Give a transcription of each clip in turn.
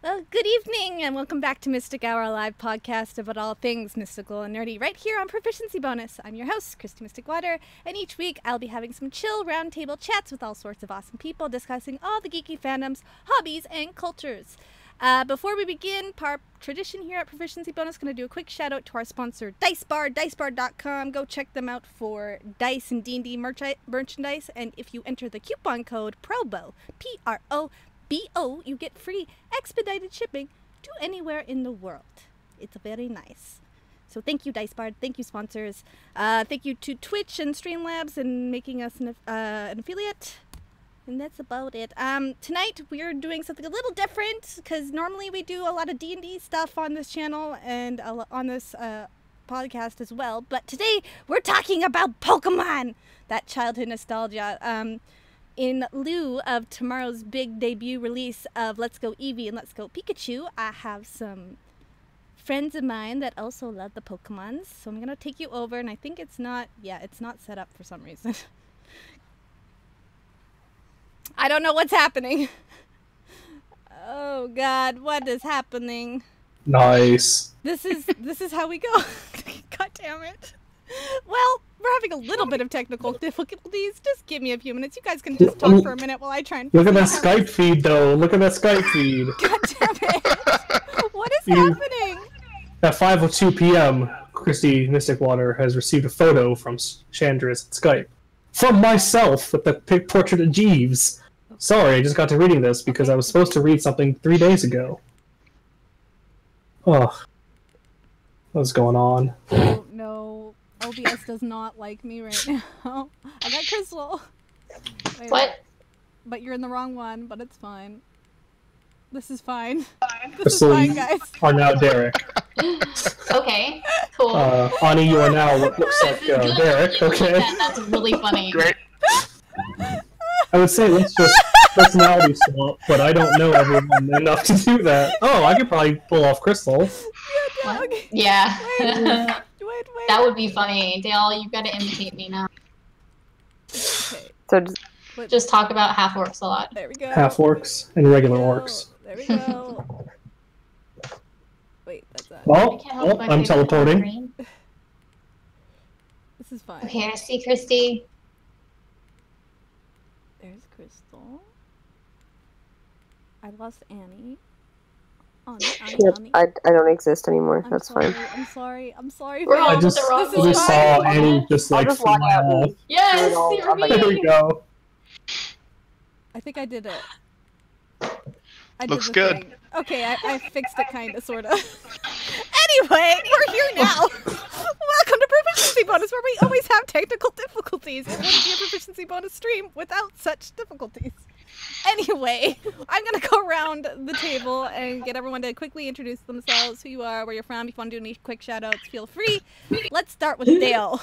Well, good evening, and welcome back to Mystic Hour, a live podcast about all things mystical and nerdy, right here on Proficiency Bonus. I'm your host, Kristy Mystic Water, and each week I'll be having some chill roundtable chats with all sorts of awesome people discussing all the geeky fandoms, hobbies, and cultures. Uh, before we begin, par tradition here at Proficiency Bonus, going to do a quick shout out to our sponsor, Dice Bar, dicebard.com. Go check them out for dice and D&D merch- merchandise, and if you enter the coupon code PROBO, P-R-O BO, you get free expedited shipping to anywhere in the world. It's very nice. So thank you, DiceBard. Thank you, sponsors. Uh, thank you to Twitch and Streamlabs and making us an, uh, an affiliate. And that's about it. Um, tonight we're doing something a little different because normally we do a lot of D and D stuff on this channel and on this uh, podcast as well. But today we're talking about Pokemon, that childhood nostalgia. Um, in lieu of tomorrow's big debut release of Let's Go Eevee and Let's Go Pikachu, I have some friends of mine that also love the Pokemons. So I'm going to take you over, and I think it's not, yeah, it's not set up for some reason. I don't know what's happening. oh, God, what is happening? Nice. This is this is how we go. God damn it. Well, we're having a little bit of technical difficulties. Just give me a few minutes. You guys can just talk for a minute while I try and. Look at that Skype feed, though. Look at that Skype feed. God damn it! What is you, happening? At 5:02 p.m., Kristy Mystic Water has received a photo from Chandra's at Skype from myself with the portrait of Jeeves. Sorry, I just got to reading this because I was supposed to read something three days ago. Oh, what's going on? No. OBS does not like me right now. I got Krystal. Wait, what? But you're in the wrong one, but it's fine. This is fine. This is fine, guys. are now Derek. okay, cool. Uh, Ani, you are now what looks like uh, Derek, okay? That's really funny. Great. I would say let's just personality swap, but I don't know everyone enough to do that. Oh, I could probably pull off Krystal. Yeah. yeah wait, wait. That would be funny. Dale, you've gotta imitate me now. Okay. So just, just talk about half orcs a lot. There we go. Half orcs and regular orcs. There we go. wait, that's that. Well, oh, I'm teleporting. this is fine. Okay, I see Kristy. There's Krystal. I lost Ani. Oh, I, I don't exist anymore. I'm That's sorry, fine. I'm sorry. I'm sorry. We're all I just, the I just saw Ani just like just fly off. Yes, there we go. I think I did it. I Looks did good. Thing. Okay, I, I fixed it kind of, sort of. anyway, we're here now. Welcome to Proficiency Bonus, where we always have technical difficulties. It wouldn't be a Proficiency Bonus stream without such difficulties. Anyway, I'm gonna go around the table and get everyone to quickly introduce themselves, who you are, where you're from. If you want to do any quick shout outs, feel free. Let's start with Dale.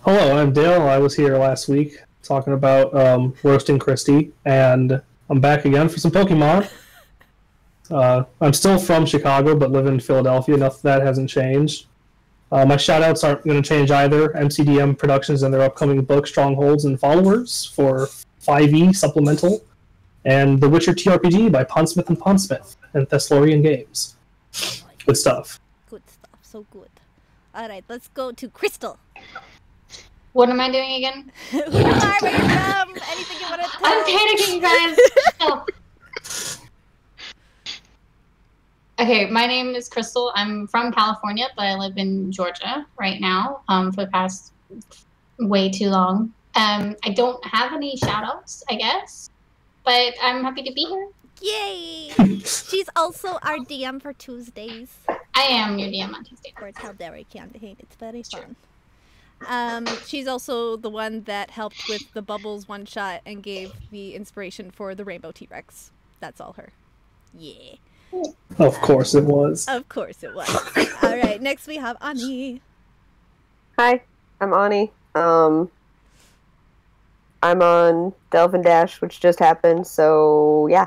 Hello, I'm Dale. I was here last week talking about um, roasting Kristy, and I'm back again for some Pokemon. Uh, I'm still from Chicago, but live in Philadelphia. Enough that hasn't changed. Uh, my shoutouts aren't going to change either. MCDM Productions and their upcoming book, Strongholds and Followers, for 5e supplemental and The Witcher TRPG by Pondsmith and Pondsmith and Talsorian Games. Good stuff. Good stuff. So good. All right, let's go to Krystal. What am I doing again? Who are, where you from, anything you want to tell. I'm panicking, guys. Okay, my name is Krystal. I'm from California, but I live in Georgia right now um, for the past way too long. Um, I don't have any shout outs, I guess but I'm happy to be here. Yay! She's also our DM for Tuesdays. I am your DM on Tuesday. Or tell Derek campaign. It's very it's fun. Um, she's also the one that helped with the Bubbles one shot and gave the inspiration for the Rainbow T Rex. That's all her. Yeah. Of course it was. Of course it was. all right, next we have Ani. Hi, I'm Ani. Um, I'm on Delve Dash, which just happened. So yeah,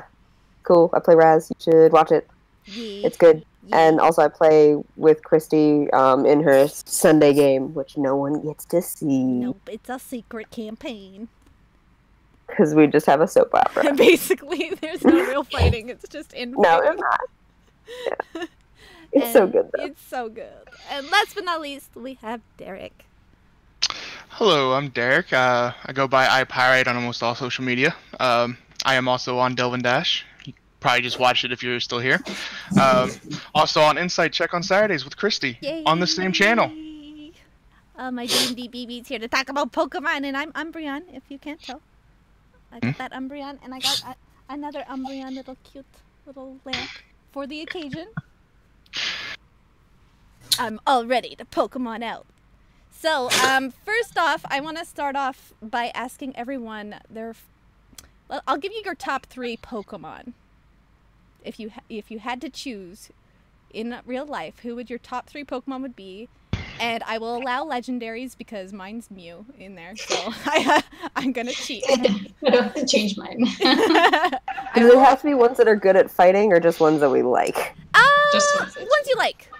cool. I play Raz. You should watch it. Yeah. It's good. Yeah. And also, I play with Kristy um, in her Sunday game, which no one gets to see. Nope, it's a secret campaign. because we just have a soap opera. Basically, there's no real fighting. It's just in. no, it's not. Yeah. It's so good though. It's so good. And last but not least, we have Derek. Hello, I'm Derek. Uh, I go by iPyright on almost all social media. Um, I am also on Delve and Dash. You probably just watched it if you're still here. Um, also on Insight Check on Saturdays with Kristy on the same channel. Uh, my D&D BB's here to talk about Pokemon, and I'm Umbreon, if you can't tell. I got Hmm? that Umbreon, and I got a, another Umbreon little cute little lamp for the occasion. I'm all ready to Pokemon out. So, um, first off, I want to start off by asking everyone their. Well, I'll give you your top three Pokemon. If you if you had to choose, in real life, who would your top three Pokemon would be? And I will allow legendaries because mine's Mew in there, so I, I'm gonna cheat. I don't have to change mine. Do they have to be ones that are good at fighting or just ones that we like? uh, Just ones ones. you like.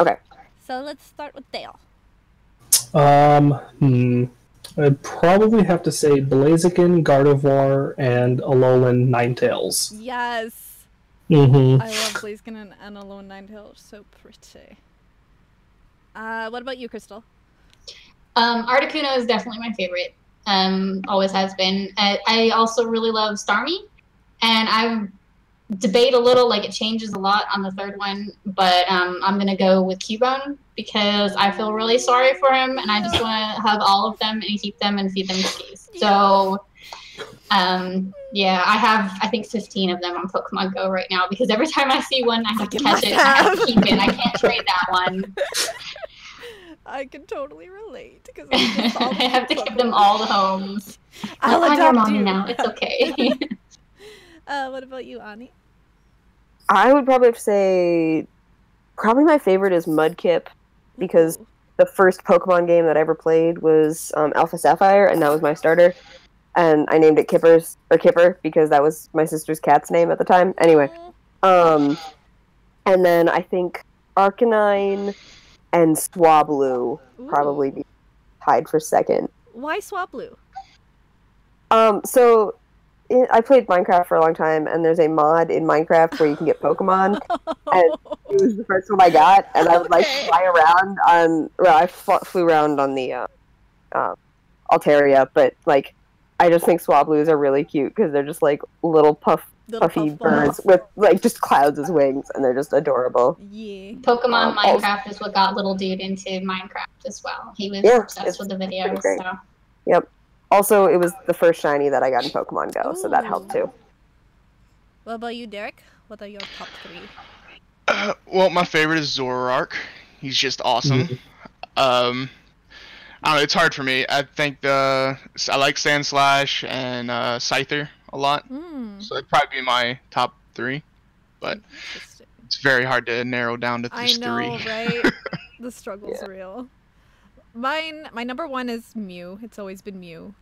Okay. So let's start with Dale. Um, hmm. I'd probably have to say Blaziken, Gardevoir, and Alolan Ninetales. Yes, Mm-hmm. I love Blaziken and, and Alolan Ninetales. So pretty. Uh, what about you, Krystal? Um, Articuno is definitely my favorite. Um, always has been. I, I also really love Starmie, and I debate a little. Like it changes a lot on the third one, but um, I'm gonna go with Cubone because I feel really sorry for him, and I just want to hug all of them and keep them and feed them cookies. So. Um, yeah, I have I think 15 of them on Pokemon Go right now because every time I see one, I have to You catch must it. I have have. to keep it. I can't trade that one. I can totally relate because I have to give them all the homes. I'll I'm your adopt mommy you. now. It's okay. Uh, what about you, Ani? I would probably have to say, probably my favorite is Mudkip because the first Pokemon game that I ever played was um, Alpha Sapphire, and that was my starter. And I named it Kippers or Kipper because that was my sister's cat's name at the time. Anyway, um, and then I think Arcanine and Swablu probably be tied for second. Why Swablu? Um, so i I played Minecraft for a long time, and there's a mod in Minecraft where you can get Pokemon. And- It was the first one I got, and I would like Okay. fly around on. Well, I fl- flew around on the uh, uh, Altaria, but like, I just think Swablu's are really cute because they're just like little puff, Little puffy puff balls. birds with like just clouds as wings, and they're just adorable. Yeah. Pokemon Um, also- Minecraft is what got little dude into Minecraft as well. He was Yeah, obsessed with the pretty videos. great. So. Also, it was the first shiny that I got in Pokemon Go, so that helped too. What about you, Derek? What are your top three? Uh, well, my favorite is Zoroark. He's just awesome. Um, I don't know. It's hard for me. I think the I like Sandslash and uh, Scyther a lot, Hmm. so it'd probably be my top three. But it's very hard to narrow down to I know, three. right? The struggle's Yeah. real. Mine, my number one is Mew. It's always been Mew.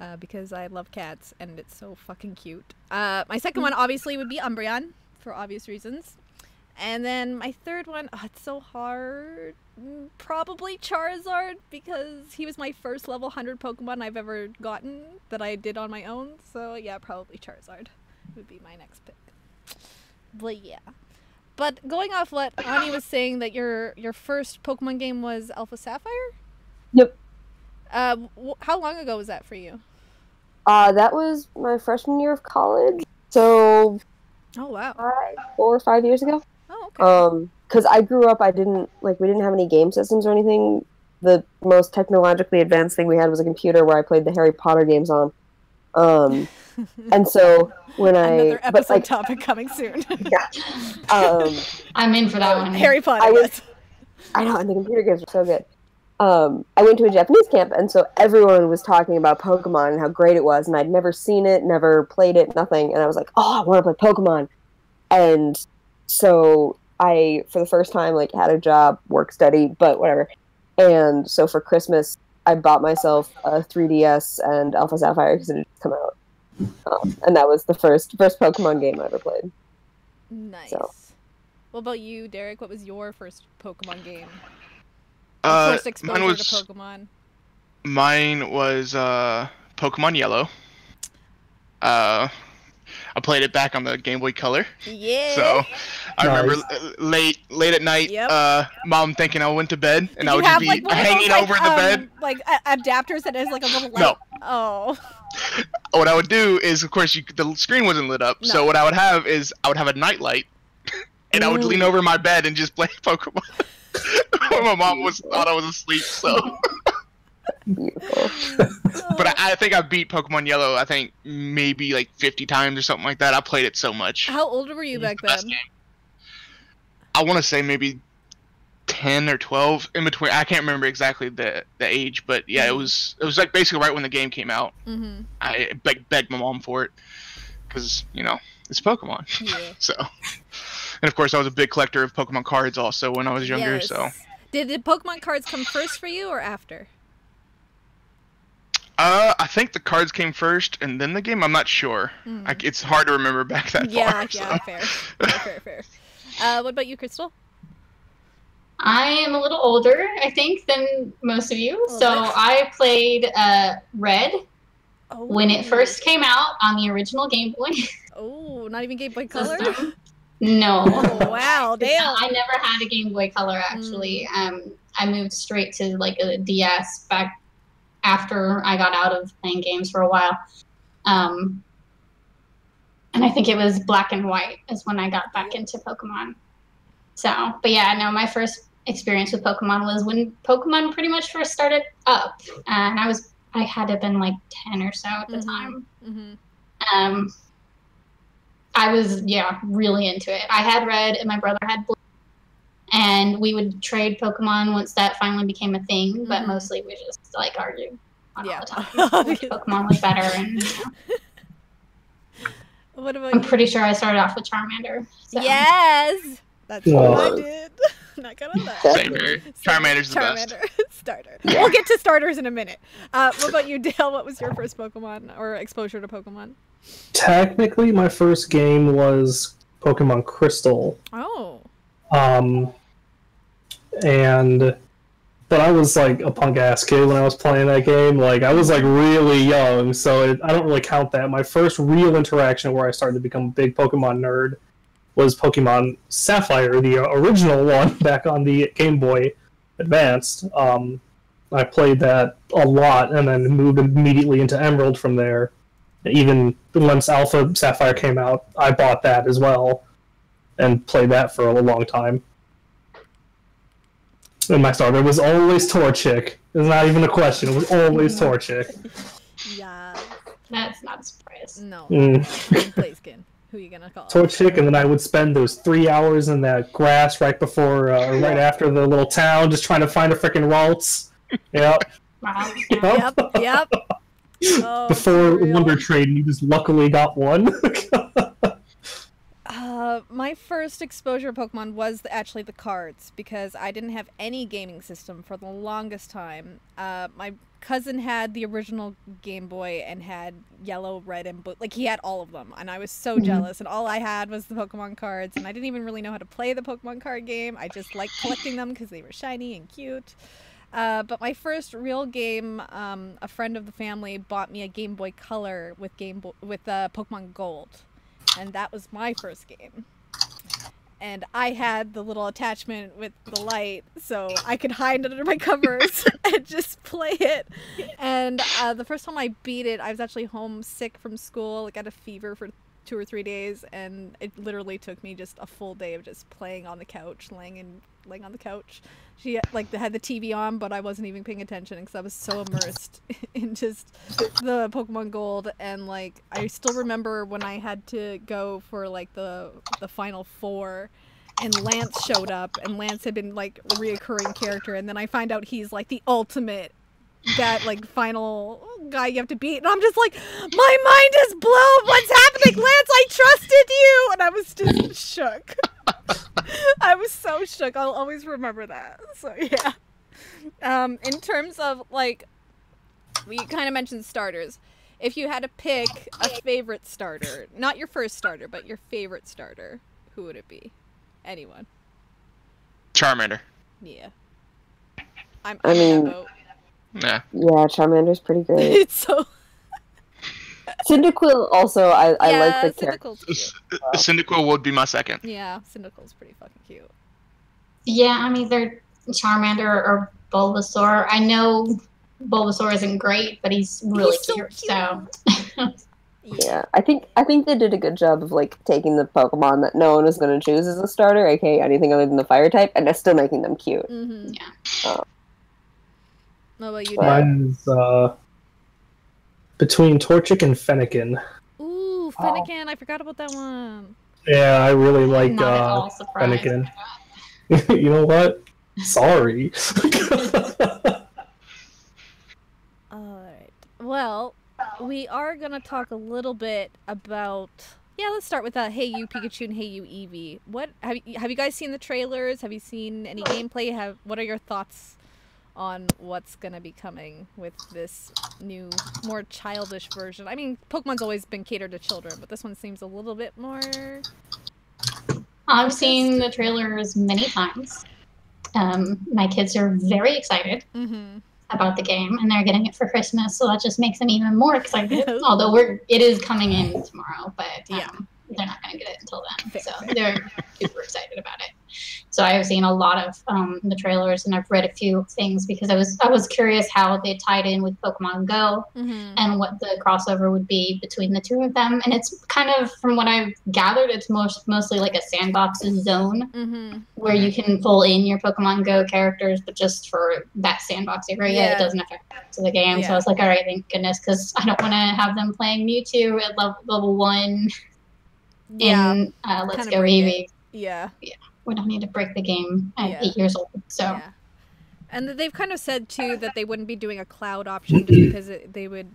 Uh, because I love cats and it's so fucking cute. Uh, my second one obviously would be Umbreon for obvious reasons. And then my third one, oh, it's so hard. Mm, Probably Charizard because he was my first level 100 Pokemon I've ever gotten that I did on my own. So yeah, probably Charizard would be my next pick. But yeah. But going off what Ani was saying that your your first Pokemon game was Alpha Sapphire? Yep. Uh, w- how long ago was that for you? Uh, that was my freshman year of college, so Oh wow. five, four or five years ago. Oh okay. Um, because I grew up, I didn't like we didn't have any game systems or anything. The most technologically advanced thing we had was a computer where I played the Harry Potter games on. Um, and so when I Another but episode like topic coming soon. um, I'm in for that one. Harry Potter. I was- I know, and the computer games were so good. Um, I went to a Japanese camp, and so everyone was talking about Pokemon and how great it was, and I'd never seen it, never played it, nothing. And I was like, "Oh, I want to play Pokemon!" And so I, for the first time, like had a job, work, study, but whatever. And so for Christmas, I bought myself a 3DS and Alpha Sapphire because it had just come out, um, and that was the first first Pokemon game I ever played. Nice. So. What about you, Derek? What was your first Pokemon game? Uh, first exposure mine was to Pokemon. mine was uh, Pokemon Yellow. Uh, I played it back on the Game Boy Color. Yeah. So I remember Nice. uh, late late at night, Yep. uh, mom thinking I went to bed, Did and I you would just have be like one of hanging those, over like, the um, bed. like a- adapters that has like a little light? No. Oh. What I would do is, of course, you, the screen wasn't lit up. No. So what I would have is I would have a night light, and I would lean over my bed and just play Pokemon. my mom was thought I was asleep. So, but I, I think I beat Pokemon Yellow. I think maybe like 50 times or something like that. I played it so much. How old were you back The then? I want to say maybe 10 or 12 in between. I can't remember exactly the the age, but yeah, it Mhm. was it was like basically right when the game came out. Mm-hmm. I begged, begged my mom for it because you know it's Pokemon. Yeah. So, and of course, I was a big collector of Pokemon cards also when I was younger. Yes. So, Did the Pokemon cards come first for you or after? uh, I think the cards came first and then the game. I'm not sure. Hmm. Like it's hard to remember back that yeah, far. yeah, so. fair. fair, fair, fair. Uh, what about you, Krystal? I am a little older, I think, than most of you. So Okay. I played uh, Red Oh. when it first came out on the original Game Boy Oh, not even Game Boy Color. No. Oh, wow, damn. I never had a Game Boy Color actually. Um, I moved straight to like a DS back after I got out of playing games for a while. Um, and I think it was Black and White is when I got back into Pokemon. So, but yeah, no, my first experience with Pokemon was when Pokemon pretty much first started up, and I was I had to have been like ten or so at the Mhm. time hmm um i was yeah really into it i had red and my brother had blue and we would trade pokemon once that finally became a thing but Mhm. mostly we just like argued on Yeah. all the time which pokemon was better and you know. What about i'm you? pretty sure i started off with charmander so. Yes! That's Well- what I did. Not gonna lie. Same here. Charmander's the best. Charmander. Starter. We'll get to starters in a minute. Uh, what about you, Dale? What was your first Pokemon or exposure to Pokemon? Technically, my first game was Pokemon Crystal. Oh. Um, and but I was like a punk ass kid when I was playing that game. Like I was like really young, so it, I don't really count that. My first real interaction where I started to become a big Pokemon nerd was Pokemon Sapphire, the original one back on the Game Boy Advanced. Um, I played that a lot, and then moved immediately into Emerald from there. Even once Alpha Sapphire came out, I bought that as well, and played that for a long time. And my starter was always Torchic. It's not even a question. It was always Torchic. Yeah. that's not a surprise No. Mm. Blaziken. Who are you gonna call? Torchic, and then I would spend those three hours in that grass right before, uh, right after the little town, just trying to find a freaking Ralts. Yep. wow Yep. Yep. Oh, Before for real. Wonder Trade, and you just luckily got one. Uh, my first exposure to Pokemon was actually the cards because I didn't have any gaming system for the longest time. Uh, my cousin had the original Game Boy and had yellow, red, and blue. Like he had all of them, and I was so Mhm. jealous. And all I had was the Pokemon cards, and I didn't even really know how to play the Pokemon card game. I just liked collecting them because they were shiny and cute. Uh, but my first real game, um, a friend of the family bought me a Game Boy Color with Game Boy with uh, Pokemon Gold, and that was my first game. And I had the little attachment with the light, so I could hide under my covers and just play it. And uh, the first time I beat it, I was actually homesick from school, like, got a fever for two or three days, and it literally took me just a full day of just playing on the couch, laying in, laying on the couch. She like had the TV on, but I wasn't even paying attention because I was so immersed in just the Pokemon Gold. And like, I still remember when I had to go for like the the final four, and Lance showed up, and Lance had been like a reoccurring character, and then I find out he's like the ultimate that like final guy you have to beat. And I'm just like my mind is blown. What's happening? Lance I trusted you. And I was just shook. I was so shook. I'll always remember that. So yeah. Um in terms of like we kind of mentioned starters. If you had to pick a favorite starter not your first starter but your favorite starter who would it be? Anyone? Charmander. yeah. I'm I I'm mean- boat. Yeah. Yeah, Charmander's pretty great. it's so Cyndaquil also, I, I yeah, like the character. Cyndaquil's cute. Cyndaquil would be my second. Yeah, Cyndaquil's pretty fucking cute. Yeah, I mean they're Charmander or Bulbasaur. I know Bulbasaur isn't great, but he's really He's so cute. cute. So Yeah, I think I think they did a good job of like taking the Pokemon that no one was going to choose as a starter, aka anything other than the Fire type, and they're still making them cute. Mm-hmm. Yeah. Oh. What about you, Wow. Dan? Mine's uh, between Torchic and Fennekin. Ooh, Fennekin. I forgot about that one. Yeah, I really like not uh, all surprised. Fennekin. you know what? Sorry. Alright. Well, we are going to talk a little bit about. Yeah, let's start with uh, Hey You Pikachu and Hey You Eevee. What have you, have you guys seen the trailers? Have you seen any gameplay? Have what are your thoughts on what's going to be coming with this new, more childish version? I mean, Pokemon's always been catered to children, but this one seems a little bit more. I've seen the trailers many times. Um, my kids are very excited Mm-hmm. about the game, and they're getting it for Christmas, so that just makes them even more excited. Although we're it is coming in tomorrow, but um, Yeah. They're not going to get it until then. Fair, so fair. they're super excited about it. So I've seen a lot of um, the trailers, and I've read a few things because I was I was curious how they tied in with Pokemon Go Mm-hmm. and what the crossover would be between the two of them. And it's kind of, from what I've gathered, it's most mostly like a sandbox zone Mm-hmm. where you can pull in your Pokemon Go characters, but just for that sandbox area. Yeah. It doesn't affect the the game. So I was like, all right, thank goodness, because I don't want to have them playing Mewtwo at level, level one Yeah. in uh, Let's kinda Go break Eevee. Yeah. We don't need to break the game at Yeah. eight years old. So Yeah. And they've kind of said too that they wouldn't be doing a cloud option just because it, they would.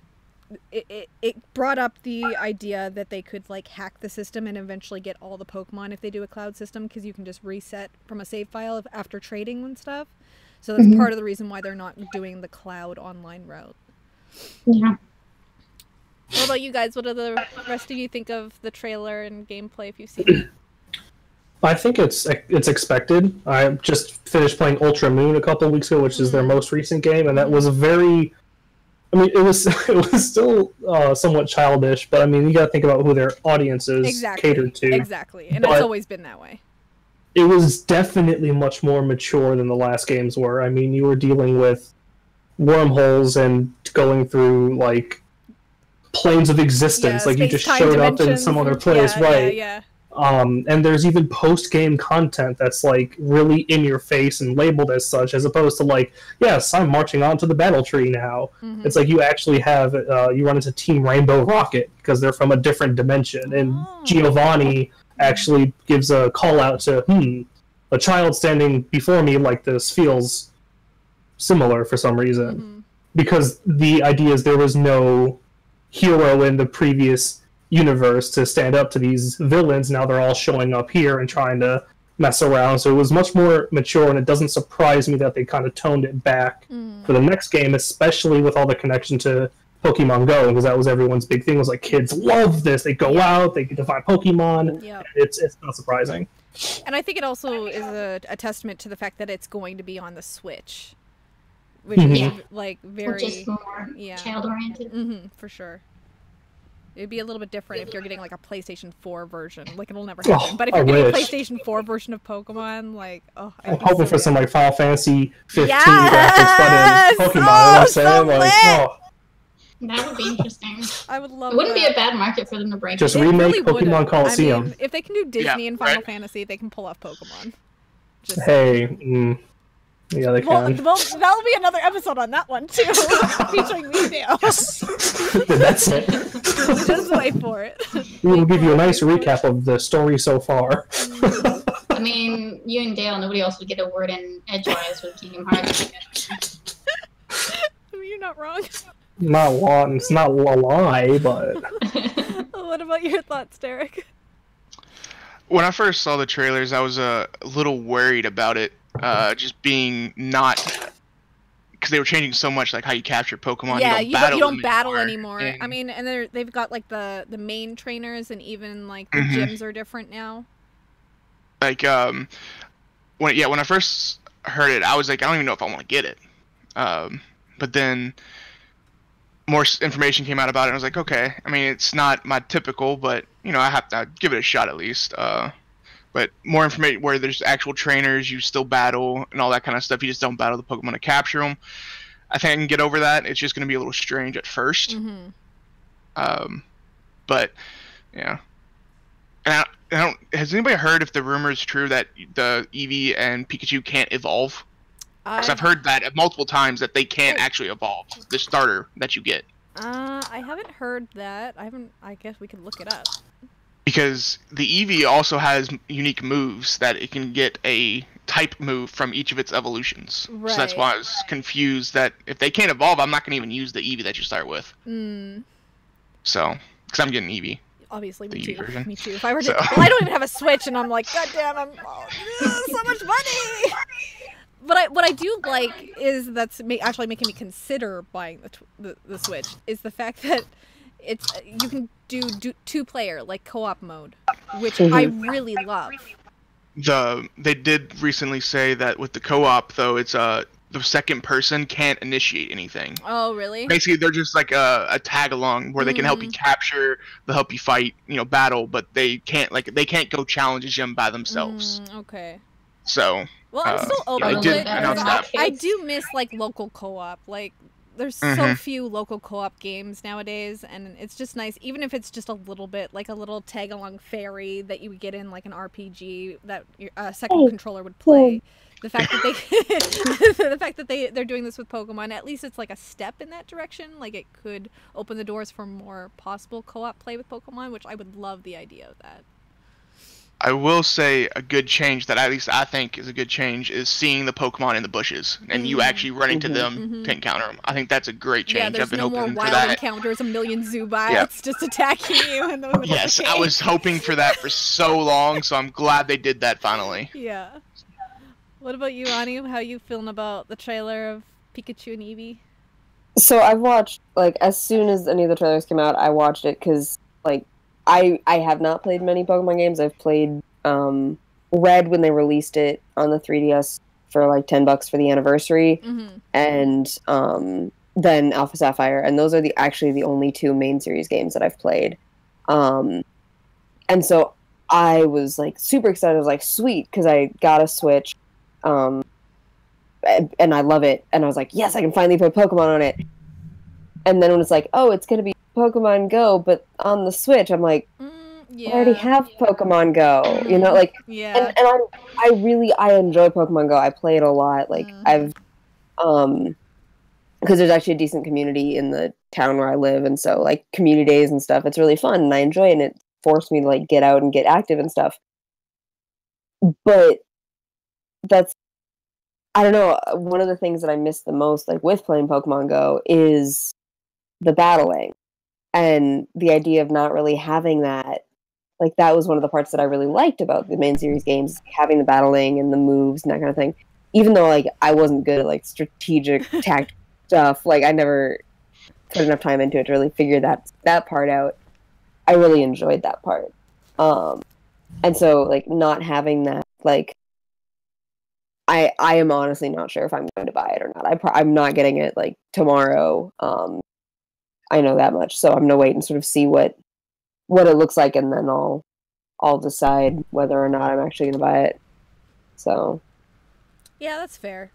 It, it, it brought up the idea that they could like hack the system and eventually get all the Pokemon if they do a cloud system because you can just reset from a save file if- after trading and stuff. So that's Mhm. part of the reason why they're not doing the cloud online route. yeah. What about you guys? What do the rest of you think of the trailer and gameplay if you've seen it? I think it's it's expected. I just finished playing Ultra Moon a couple weeks ago, which is their Mhm. most recent game, and that was a very. I mean, it was it was still uh, somewhat childish, but I mean, you got to think about who their audience is Exactly. catered to. Exactly. And But- it's always been that way. It was definitely much more mature than the last games were. I mean, you were dealing with wormholes and going through like planes of existence, Yeah, like you just showed up in some other place, yeah, right? Yeah, um, and there's even post game content that's like really in your face and labeled as such, as opposed to like, yes, I'm marching on to the battle tree now. Mhm. It's like you actually have uh, you run into Team Rainbow Rocket because they're from a different dimension, and Oh. Giovanni actually gives a call out to hmm, a child standing before me like this feels similar for some reason Mhm. because the idea is there was no hero in the previous universe to stand up to these villains. Now they're all showing up here and trying to mess around. So it was much more mature, and it doesn't surprise me that they kind of toned it back Mm. for the next game, especially with all the connection to Pokemon Go, because that was everyone's big thing. Was like kids love this. They go out, they get to find Pokemon. Yep. It's it's not surprising. And I think it also is a, a testament to the fact that it's going to be on the Switch, which Mhm. is Yeah. like Which very is more yeah. child oriented. hmm for sure. It'd be a little bit different if you're getting like a PlayStation 4 version. Like it'll never Oh, happen. but if I you're getting wish. a PlayStation 4 version of Pokemon, like oh, I'd I'm be hoping so for some like Final Fantasy 15 Yes! graphics, but in Pokemon. you know Oh, I'm so saying? like, oh, That would be interesting. I would love. It wouldn't be a bad market for them to break. Just in. It remake really Pokemon wouldn't. Colosseum. I mean, if they can do Disney Yeah, and Final right. Fantasy, they can pull off Pokemon. Just hey, mm, yeah, they Well, can. well, that'll be another episode on that one too, featuring me now. That's it. Just wait for it. We'll give you a nice recap of the story so far. I mean, you and Dale, nobody else would get a word in edgewise with Kingdom Hearts. You're not wrong. not one, it's not a lie, but what about your thoughts, Derek? When I first saw the trailers, I was uh, a little worried about it, uh, just being not because they were changing so much, like how you capture Pokemon. yeah, you you don't don't, battle, you don't battle anymore. I and- mean, and they're they've got like the the main trainers, and even like the Mhm. gyms are different now. like um, when yeah, when I first heard it, I was like, I don't even know if I want to get it. Um, but then more information came out about it. And I was like, okay. I mean, it's not my typical, but you know, I have to give it a shot at least. Uh, but more information where there's actual trainers, you still battle and all that kind of stuff. You just don't battle the Pokemon to capture them. I think I can get over that. It's just going to be a little strange at 1st hmm Um, but yeah. And I, I don't. Has anybody heard if the rumor is true that the Eevee and Pikachu can't evolve? Because I've heard that multiple times that they can't actually evolve the starter that you get. Uh, I haven't heard that. I haven't. I guess we could look it up. Because the Eevee also has unique moves that it can get a type move from each of its evolutions. Right, So that's why I was confused that if they can't evolve, I'm not going to even use the Eevee that you start with. Mm, So, because I'm getting Eevee. obviously, me too. version. Me too. If I were to, So- well, I don't even have a Switch, and I'm like, God damn, I'm oh, so much money. But I, what I do like is that's ma- actually making me consider buying the, the the Switch is the fact that it's you can do, do two player like co-op mode, which I really love. the they did recently say that with the co-op though it's uh the second person can't initiate anything Oh, really? basically they're just like a, a tag along where they can help you capture they'll help you fight you know battle but they can't like they can't go challenge a gym by themselves Mm, okay. so Well, I'm Uh, still yeah, open I did it. announce that. I do miss like local co-op. Like there's so Mhm. few local co-op games nowadays, and it's just nice, even if it's just a little bit, like a little tag along fairy that you would get in like an RPG that your uh, second Oh, controller would play. The fact that they, the fact that they they're doing this with Pokemon, at least it's like a step in that direction. Like it could open the doors for more possible co-op play with Pokemon, which I would love the idea of that. I will say a good change that at least i think is a good change is seeing the pokemon in the bushes and you Mhm. actually running to Mhm. them Mhm. to encounter them i think that's a great change Yeah, there's i've been no more hoping for wild that encounters, a million Zubats just attacking you in the middle yes of the i was hoping for that for so long so i'm glad they did that finally Yeah. What about you, Ani? How you feeling about the trailer of Pikachu and Eevee? So I've watched like as soon as any of the trailers came out, I watched it because like I I have not played many Pokemon games. I've played um, Red when they released it on the 3DS for like ten bucks for the anniversary, Mm-hmm. and um, then Alpha Sapphire, and those are the actually the only two main series games that I've played. Um, and so I was like super excited. I was like, sweet, because I got a Switch, um, and, and I love it. And I was like, yes, I can finally play Pokemon on it. And then when it's like, oh, it's gonna be Pokemon Go, but on the Switch, I'm like, Mm, yeah. I already have Pokemon Go. You know, like Yeah. and, and I, I really I enjoy Pokemon Go. I play it a lot. Like Mhm. I've um because there's actually a decent community in the town where I live and so like community days and stuff it's really fun and I enjoy it and it forced me to like get out and get active and stuff. But that's I don't know, uh, one of the things that I miss the most like with playing Pokemon Go is the battling and the idea of not really having that like that was one of the parts that I really liked about the main series games, having the battling and the moves and that kind of thing. Even though like I wasn't good at like strategic tact stuff, like I never put enough time into it to really figure that that part out. I really enjoyed that part. Um and so like not having that like I I am honestly not sure if I'm going to buy it or not. I I'm not getting it like tomorrow. Um I know that much. So I'm to wait and sort of see what what it looks like and then I'll I'll decide whether or not I'm actually going to buy it. So, Yeah, that's fair.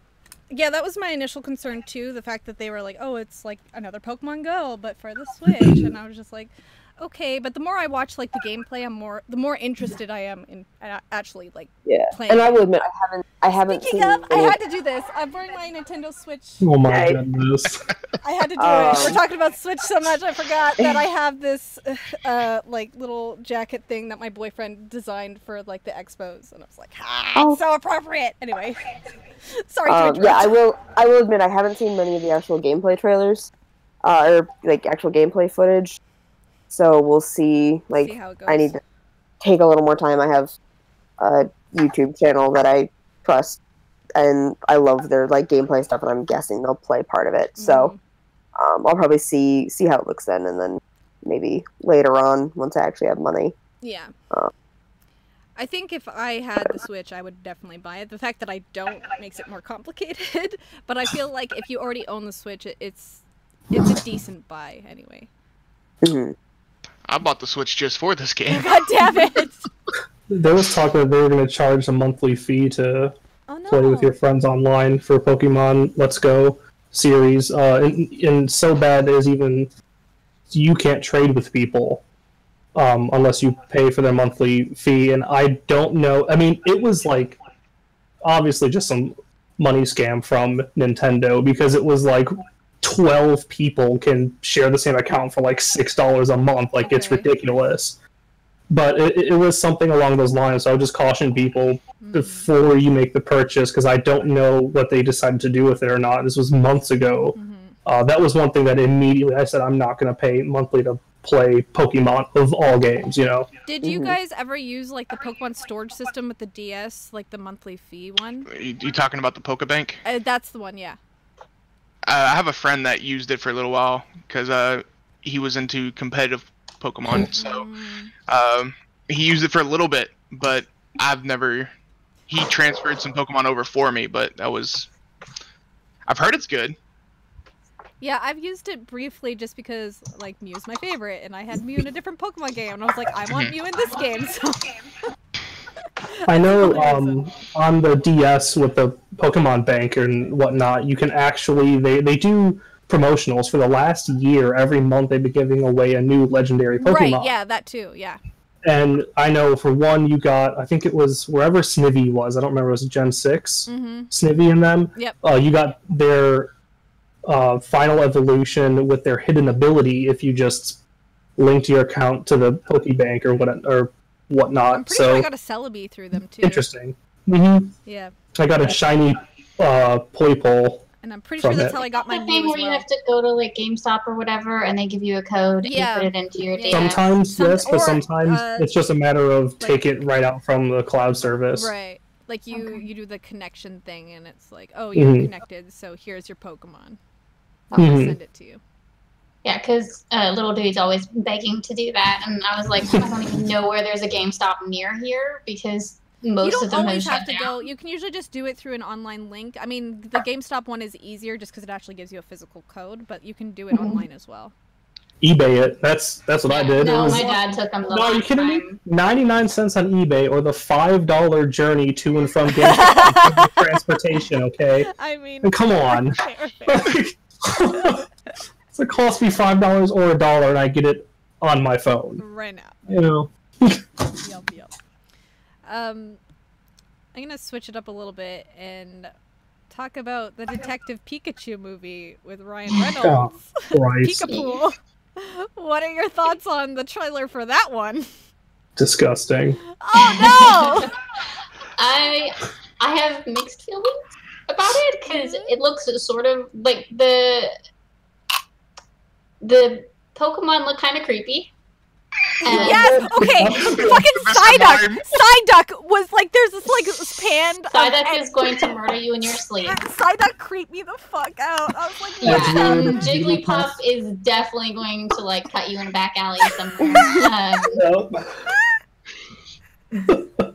Yeah, that was my initial concern too. The fact that they were like, "Oh, it's like another Pokemon Go, but for the Switch," and I was just like, "Okay." But the more I watch like the gameplay, I'm more the more interested I am in uh, actually like yeah. playing. And I will admit I haven't I haven't Speaking seen of, I had to do this. I'm wearing my Nintendo Switch. Oh my Right. goodness. I had to do Um, it. We're talking about Switch so much, I forgot that I have this uh, like little jacket thing that my boyfriend designed for like the expos, and I was like, ah, Oh. so appropriate. Anyway, sorry to Um, interrupt. yeah, I will. I will admit I haven't seen many of the actual gameplay trailers, uh, or like actual gameplay footage. So we'll see. Like, See how it goes. I need to take a little more time. I have a YouTube channel that I trust, and I love their like gameplay stuff, and I'm guessing they'll play part of it. So Mhm. um, I'll probably see see how it looks then, and then maybe later on once I actually have money. Yeah. Uh, I think if I had the Switch, I would definitely buy it. The fact that I don't makes it more complicated. but I feel like if you already own the Switch, it's it's a decent buy anyway. Mhm. I bought the Switch just for this game. God damn it! There was talk that they were going to charge a monthly fee to Oh no. play with your friends online for Pokemon Let's Go series. Uh, and, and so bad is even you can't trade with people um, unless you pay for their monthly fee. And I don't know. I mean, it was like obviously just some money scam from Nintendo because it was like 12 people can share the same account for like $6 a month. Like, it's ridiculous. But it, it was something along those lines. So I would just caution people Mm. before you make the purchase because I don't know what they decided to do with it or not. This was months ago. Mhm. Uh, that was one thing that immediately I said I'm not going to pay monthly to play Pokemon of all games. You know, Did you guys ever use like the Pokemon storage system with the DS, like the monthly fee one? You, you talking about the Pokebank? Uh, that's the one, yeah. Uh, I have a friend that used it for a little while because uh, he was into competitive Pokemon. So Mm. um, he used it for a little bit, but I've never. He transferred some Pokemon over for me, but that was. I've heard it's good. Yeah, I've used it briefly just because like Mew's my favorite, and I had Mew in a different Pokemon game, and I was like, I want Mew in this game. So I know um, on the DS with the Pokemon Bank and whatnot, you can actually they they do promotionals for the last year. Every month they've been giving away a new legendary Pokemon. right, yeah, that too, yeah. And I know for one, you got I think it was wherever Snivy was. I don't remember. It was Gen 6 Mm-hmm. Snivy in them. Yep. Uh, you got their uh, final evolution with their hidden ability if you just linked your account to the Pokebank or what or whatnot. I'm pretty so sure I got a Celebi through them too. interesting. hmm Yeah, I got a shiny uh, Poipole. and I'm pretty sure that's it. how I got my the thing as where you have to go to like GameStop or whatever, and they give you a code, Yeah. and you put it into your Yeah. data. Sometimes Some- yes, but sometimes uh, it's just a matter of like- take it right out from the cloud service. Right. Like you, Okay. you do the connection thing, and it's like, oh, you're Mhm. connected, so here's your Pokemon. I'll Mhm. send it to you. Yeah, because uh, little dude's always begging to do that, and I was like, I don't even know where there's a GameStop near here because most you don't of them always have have shut to down. go. You can usually just do it through an online link. I mean, the GameStop one is easier just because it actually gives you a physical code, but you can do it Mhm. online as well. eBay it. That's that's what I did. No, was, my dad took them the no, are you last kidding me? Ninety nine cents on eBay or the five dollar journey to and from GameStop on transportation. Okay, I mean, and come on. fair, fair. so it costs me five dollars or a dollar, and I get it on my phone. right now. You know. Yep, yep. Um, I'm gonna switch it up a little bit and talk about the Detective Pikachu movie with Ryan Reynolds. Christ, Pikachu. What are your thoughts on the trailer for that one? disgusting. Oh no! I I have mixed feelings about it because it looks sort of like the the Pokemon look kind of creepy. And yes. Okay. Fucking Psyduck. Psyduck was like, there's this like pan. of- Psyduck and- is going to murder you in your sleep. Psyduck creeped me the fuck out. I was like, Yeah, That's um, Jigglypuff is definitely going to like cut you in a back alley somewhere. Um, Nope.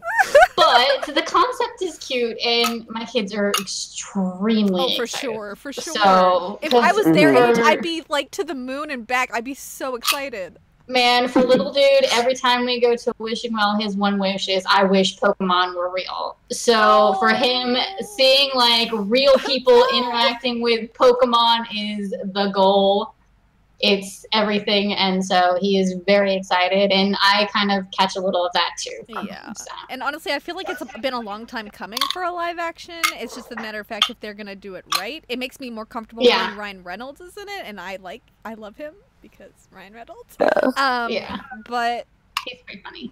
But the concept is cute, and my kids are extremely Oh, for excited. sure, for sure. So, if I was their age, I'd be like to the moon and back. I'd be so excited. Man, for little dude, every time we go to Wishing Well, his one wish is, I wish Pokemon were real. So for oh. him, seeing like real people interacting with Pokemon is the goal. It's everything, and so he is very excited, and I kind of catch a little of that too. Yeah. him, so. And honestly, I feel like it's been a long time coming for a live action. It's just a matter of fact if they're gonna do it right. It makes me more comfortable Yeah. when Ryan Reynolds is in it, and I like, I love him because Ryan Reynolds. Yeah. Um, Yeah. But He's pretty funny.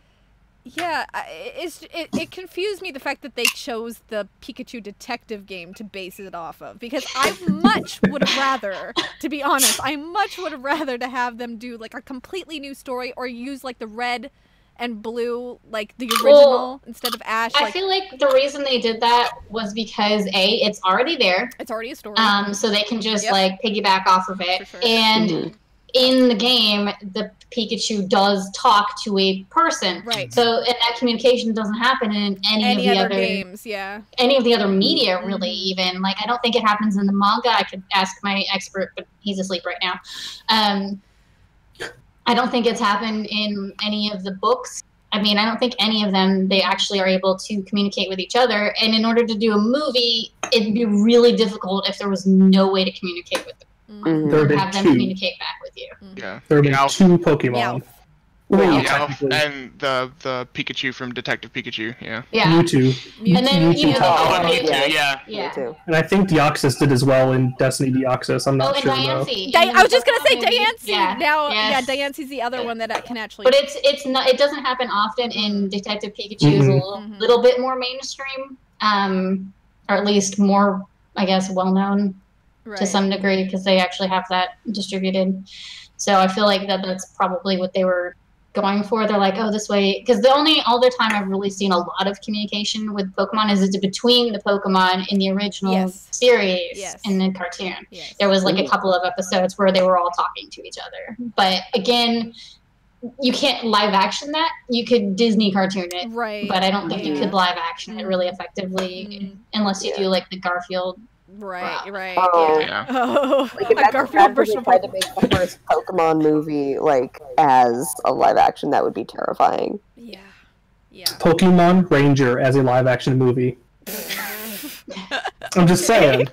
Yeah, it's it, it confused me the fact that they chose the Pikachu detective game to base it off of because I much would have rather, to be honest, I much would have rather to have them do like a completely new story or use like the red and blue like the original Well, instead of Ash. I feel like the reason they did that was because A, it's already there. it's already a story. Um, so they can just Yep. like piggyback off of it. Sure. And Mhm. In the game, the Pikachu does talk to a person. Right. So and that communication doesn't happen in any, Any of the other other games, yeah. any of the other media really Mhm. even like i don't think it happens in the manga i could ask my expert but he's asleep right now um, i don't think it's happened in any of the books i mean i don't think any of them they actually are able to communicate with each other and in order to do a movie it'd be really difficult if there was no way to communicate with them Mm. Mhm. There have been have them two. communicate back with you Yeah. There have been Meowth. two Pokemon. Meowth. Well, Meowth. Meowth and the the Pikachu from Detective Pikachu. Yeah. yeah Mewtwo. and then Mewtwo you know, talks. Oh, Mewtwo. yeah. Yeah. Me yeah too. And I think Deoxys did as well in Destiny Deoxys. I'm oh not and sure though. Diancie. Di- I was just gonna say Pokemon. Diancie. yeah Now, Yes. yeah, Diancie's the other one that I can actually. But it's it's not it doesn't happen often in Detective Pikachu is a Mhm. little, Mhm. little bit more mainstream, um, or at least more I guess well known right. to some degree because they actually have that distributed. So I feel like that that's probably what they were going for. They're like, oh, this way because the only all the time I've really seen a lot of communication with Pokemon is it's between the Pokemon in the original Yes. series Yes. and the cartoon Yes. there was like a couple of episodes where they were all talking to each other but again you can't live action that you could disney cartoon it right. but i don't think you could live action it really effectively Mm, unless you Yeah. do like the garfield right. Right. Oh. yeah. Yeah. Oh, Like, a imagine, Garfield imagine version of tried to Pokemon. make the first Pokemon movie like as a live action. That would be terrifying. Yeah. Yeah. Pokemon Ranger as a live action movie. I'm just saying.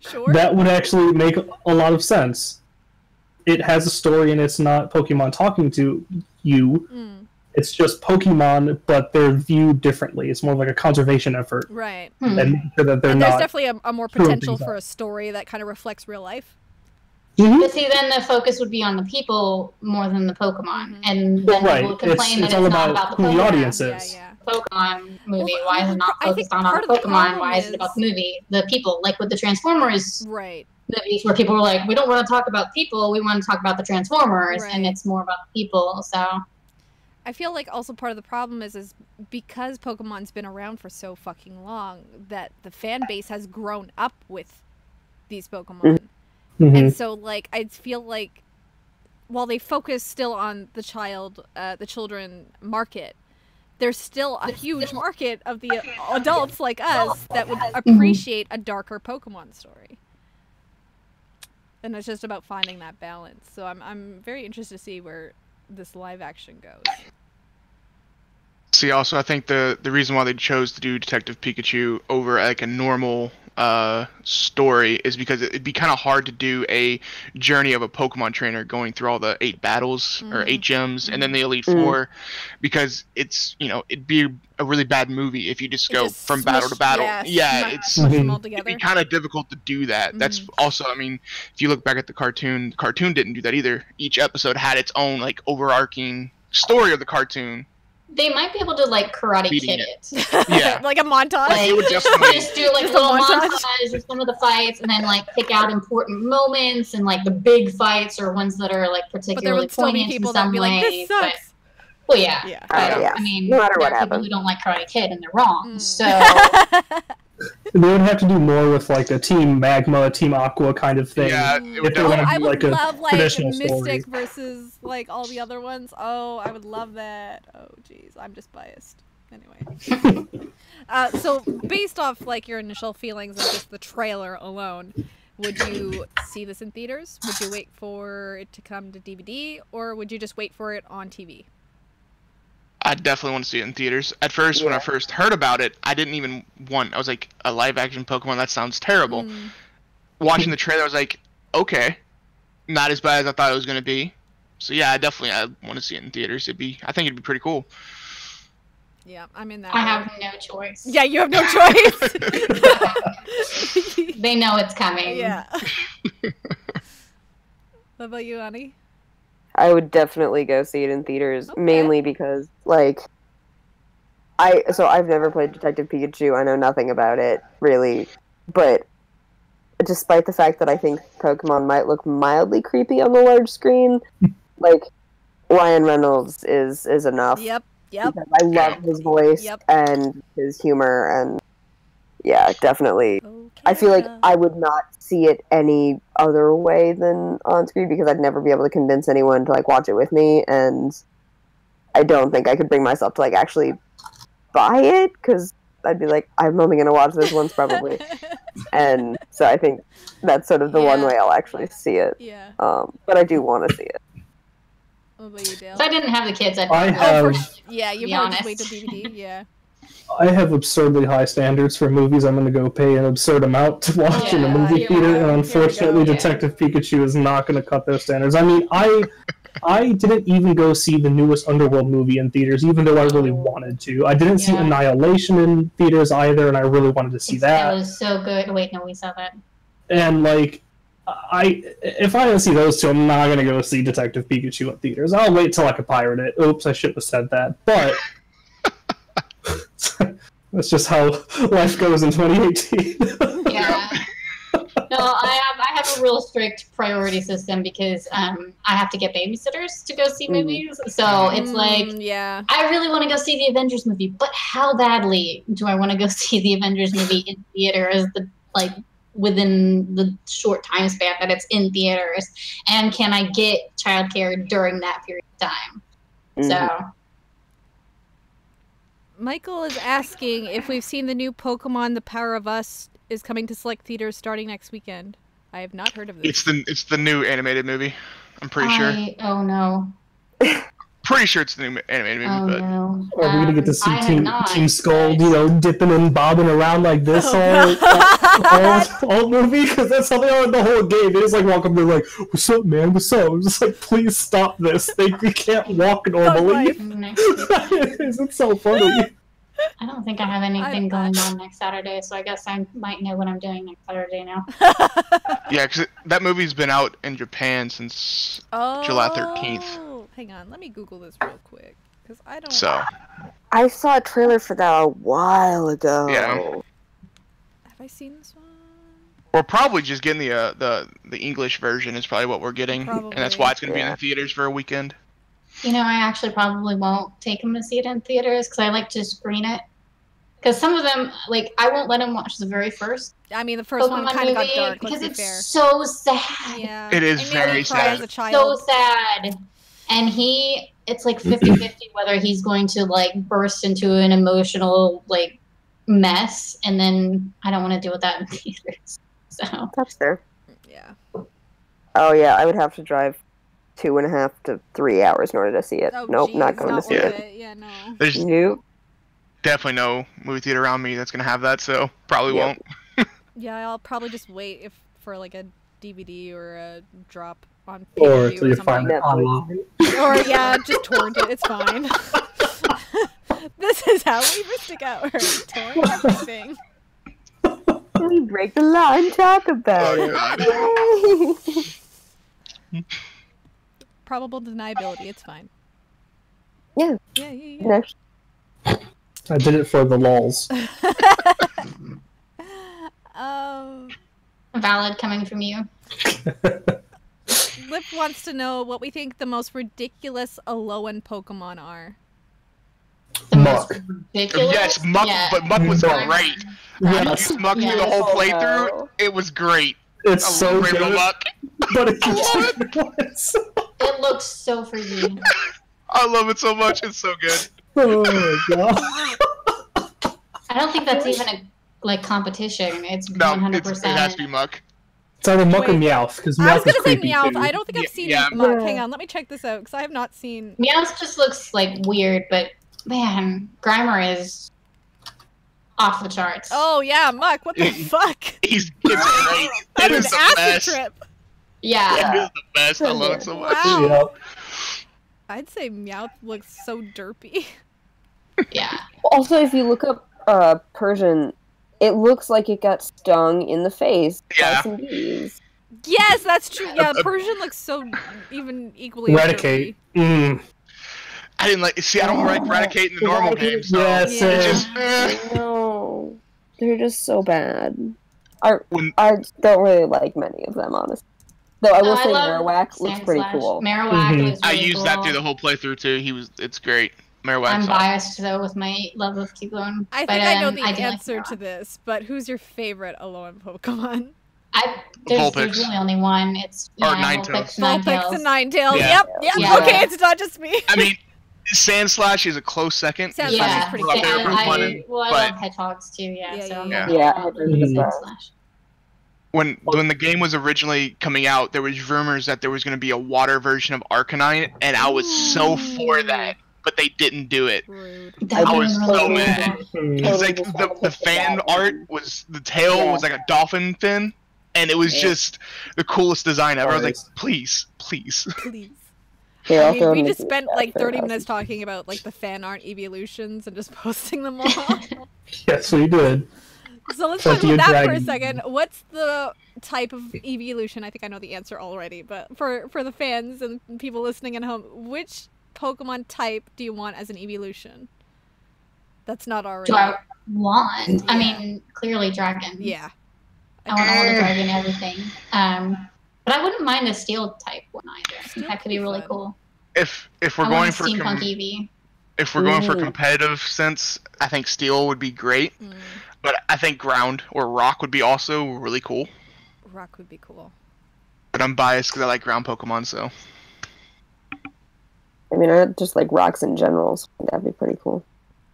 Sure. That would actually make a lot of sense. It has a story and it's not Pokemon talking to you. Mm, It's just Pokemon, but they're viewed differently. It's more like a conservation effort. right. Hmm. And making sure that they're And there's not. definitely a, a more potential for a story that kind of reflects real life. Mhm. but see then the focus would be on the people more than the pokemon Mhm. and then Right. people would complain It's- that it's it's all not about about the who the pokemon audience yeah, is. yeah. Pokemon movie. Well, Why is it not focused on part our of the Pokemon? Why is it is- about the movie? The people, like with the Transformers Right. movies, where people were like, "We don't want to talk about people. We want to talk about the Transformers," and it's more about the people. So I feel like also part of the problem is is because Pokemon's been around for so fucking long that the fan base has grown up with these Pokemon. Mhm. And so like I feel like while they focus still on the child uh, the children market there's still a huge market of the adults like us that would appreciate a darker Pokemon story. And it's just about finding that balance. So I'm I'm very interested to see where this live action goes. See, also, I think the the reason why they chose to do Detective Pikachu over like a normal uh, story is because it'd be kind of hard to do a journey of a Pokemon trainer going through all the eight battles or Mhm. eight gyms and then the Elite Mhm. Four, because it's you know it'd be a really bad movie if you just go just from battle to battle. yeah, Yeah, it's smush them Mhm. all it'd be kind of difficult to do that. That's Mhm. also, I mean, if you look back at the cartoon, the cartoon didn't do that either. Each episode had its own like overarching story of the cartoon. They might be able to like Karate Beating Kid it. it. Yeah. like a montage. Like, It would definitely- just do like Just a a little montage. montage of some of the fights, and then like pick out important moments and like the big fights or ones that are like but there particularly would still be poignant in people that some would be like, way. "This but- sucks." well, yeah. Yeah. But, Uh, yeah. I mean, No matter there what are people who don't like Karate Kid and they're wrong. Mm. So They would have to do more with like a Team Magma, Team Aqua kind of thing. Yeah, it would If they wanna definitely. I do, would like, a love like traditional Mystic story. versus like all the other ones. Oh, I would love that. Oh, jeez, I'm just biased. Anyway, uh, so based off like your initial feelings of just the trailer alone, would you see this in theaters? Would you wait for it to come to DVD, or would you just wait for it on TV? I definitely want to see it in theaters. At first, when I first heard about it, I didn't even want. I was like, a live action Pokemon? That sounds terrible. Mm, Watching the trailer, I was like, okay, not as bad as I thought it was gonna be. So yeah, I definitely I want to see it in theaters. It'd be, I think it'd be pretty cool. yeah, I'm in that. I boat. have no choice. Yeah, you have no choice. They know it's coming. yeah. what about you, Annie? I would definitely go see it in theaters, Okay. mainly because like I so I've never played Detective Pikachu. I know nothing about it really, but despite the fact that I think Pokemon might look mildly creepy on the large screen, like Ryan Reynolds is is enough. Yep. Yep. I love his voice Yep. and his humor and yeah, definitely. Okay. I feel like I would not see it any other way than on screen because I'd never be able to convince anyone to like watch it with me, and I don't think I could bring myself to like actually buy it because I'd be like, I'm only gonna watch this once probably, and so I think that's sort of the one way I'll actually see it. yeah. Um, but I do want to see it. What about you, Dale? If I didn't have the kids, I'd I probably Oh, for have- yeah, you be probably just wait honest. till DVD. Yeah. I have absurdly high standards for movies. I'm going to go pay an absurd amount to watch in a movie theater, and unfortunately, go, yeah. Detective Pikachu is not going to cut those standards. I mean, I I didn't even go see the newest Underworld movie in theaters, even though I really wanted to. I didn't see Annihilation in theaters either, and I really wanted to see It's- that. It was so good. Wait, no, we saw that. And like, I if I don't see those two, I'm not gonna go see Detective Pikachu in theaters. I'll wait till I can pirate it. Oops, I shouldn't have said that. But that's just how life goes in 2018. Yeah. no, I have I have a real strict priority system because um I have to get babysitters to go see Mhm. movies. So it's like Mm, yeah. I really want to go see the Avengers movie, but how badly do I want to go see the Avengers movie in theaters? The like within the short time span that it's in theaters, and can I get childcare during that period of time? Mhm. So Michael is asking if we've seen the new Pokemon The Power of Us is coming to select theaters starting next weekend. I have not heard of this. It's the it's the new animated movie. I'm pretty sure. Oh no, Pretty sure it's the new animated movie, oh but no. Or we're gonna get to Um, see Team, not, Team Skull, you know, dipping and bobbing around like this Oh, all, God. all, all movie because that's how they are in the whole game. They just like walk up, they're like, "What's up, man? What's up?" I'm just like, "Please stop this! They, they can't walk normally." life. Next week. it's so funny. I don't think I have anything I- going on next Saturday, so I guess I might know what I'm doing next Saturday now. yeah, because that movie's been out in Japan since oh, July 13th. Hang on, let me Google this real quick because I don't. so. I saw a trailer for that a while ago. Yeah. Have I seen this one? We're probably just getting the uh, the the English version is probably what we're getting, and that's why it's going to be in the theaters for a weekend. You know, I actually probably won't take him to see it in theaters because I like to screen it. Because some of them, like, I won't let him watch the very first I mean, the first one Pokemon kind of got movie dark. because Let's be it's fair. so sad. Yeah. It is I very sad. as a child. so sad. And he, it's like 50 50 whether he's going to, like, burst into an emotional, like, mess. And then I don't want to deal with that in theaters. So, That's fair. Yeah. Oh yeah, I would have to drive two and a half to three hours in order to see it. Oh, nope, geez, not going not to see it. it. Yeah, no. There's Nope. definitely no movie theater around me that's going to have that, so probably Yep. won't. Yeah, I'll probably just wait if for like a DVD or a drop on Or pay-per-view you find it online. or yeah, just torrent it. It's fine. this is how we mystic out. Torrent everything. We break the law and talk about Oh, it. Yay! Probable deniability. It's fine. Yeah. Yeah, yeah, yeah. Next. I did it for the lols. Um, valid coming from you. Lip wants to know what we think the most ridiculous Alolan Pokemon are. The Muk. Yes, Muk, Yeah. but Muk was Muk. great. Yes, I used Muk through the Yes. whole Oh, playthrough. no. It was great. it's I so good, Muk. but it's I love ridiculous. It looks so freaky. I love it so much. It's so good. oh my god. I don't think that's even a like competition. It's No, one hundred it's, it has to be Muk. It's either Muk or Wait. Meowth because I was gonna say Meowth. too. I don't think I've seen yeah. Muk. Yeah. Hang on, let me check this out because I have not seen. Meowth just looks like weird, but man, Grimer is off the charts. Oh yeah, Muk. What the fuck? He's it's great. That's It an acid best. trip. yeah. It is the best. I love it so much. Wow. Yeah. I'd say Meowth looks so derpy. Yeah. Also, if you look up uh, Persian, it looks like it got stung in the face Yeah. by some bees. yes, that's true. Yeah, Persian looks so even equally. Raticate. derpy. Mm. I didn't like. See, I don't like Oh, Raticate in the normal Raticate game, is so Yeah, it same. just. eh. No, they're just so bad. I When I don't really like many of them, honestly. Though I will Oh, say love Marowak looks pretty Slash. cool. Marowak is I really used that through the whole playthrough too. He was. It's great. Marowak. I'm soft. biased though with my love of Keyblade. I but, think I know um, the I do like answer to this, but who's your favorite Alolan Pokemon? I there's, Vulpix. there's really only one. It's Or yeah, Ninetales. Vulpix, Vulpix Ninetales. and Ninetales. Yeah. Yep, yep. Yeah. Okay, it's not just me. I mean, Sandslash is a close second. Sand It's Slash is Yeah, pretty up cool. yeah, with I, well, I but- love hedgehogs too. Yeah, Yeah, so I'm yeah, gonna yeah. go with. Sand Slash. when when the game was originally coming out, there was rumors that there was going to be a water version of Arcanine, and I was so for that, but they didn't do it. That I was so mad. Hmm. It's like the, the fan art was the tail Yeah. was like a dolphin fin, and it was Yeah. just the coolest design ever. I was like, please, please. Please. Here, I mean, we just spent like 30 minutes us. talking about like the fan art evolutions and just posting them all. Yes, we did. so let's talk Plenty about of that for a second. What's the type of evolution? I think I know the answer already, but for for the fans and people listening at home, which Pokemon type do you want as an evolution? That's not already. Do I want? I mean, clearly dragon. Yeah. I want all the dragon everything. Um, but I wouldn't mind a steel type one either. Steel that could be really fun. cool. If if we're I going for steampunk com- Eevee. if we're going for competitive sense, I think Steel would be great, Mm, but I think Ground or Rock would be also really cool. rock would be cool. But I'm biased because I like ground Pokemon, so I mean, I just like rocks in general. So that'd be pretty cool.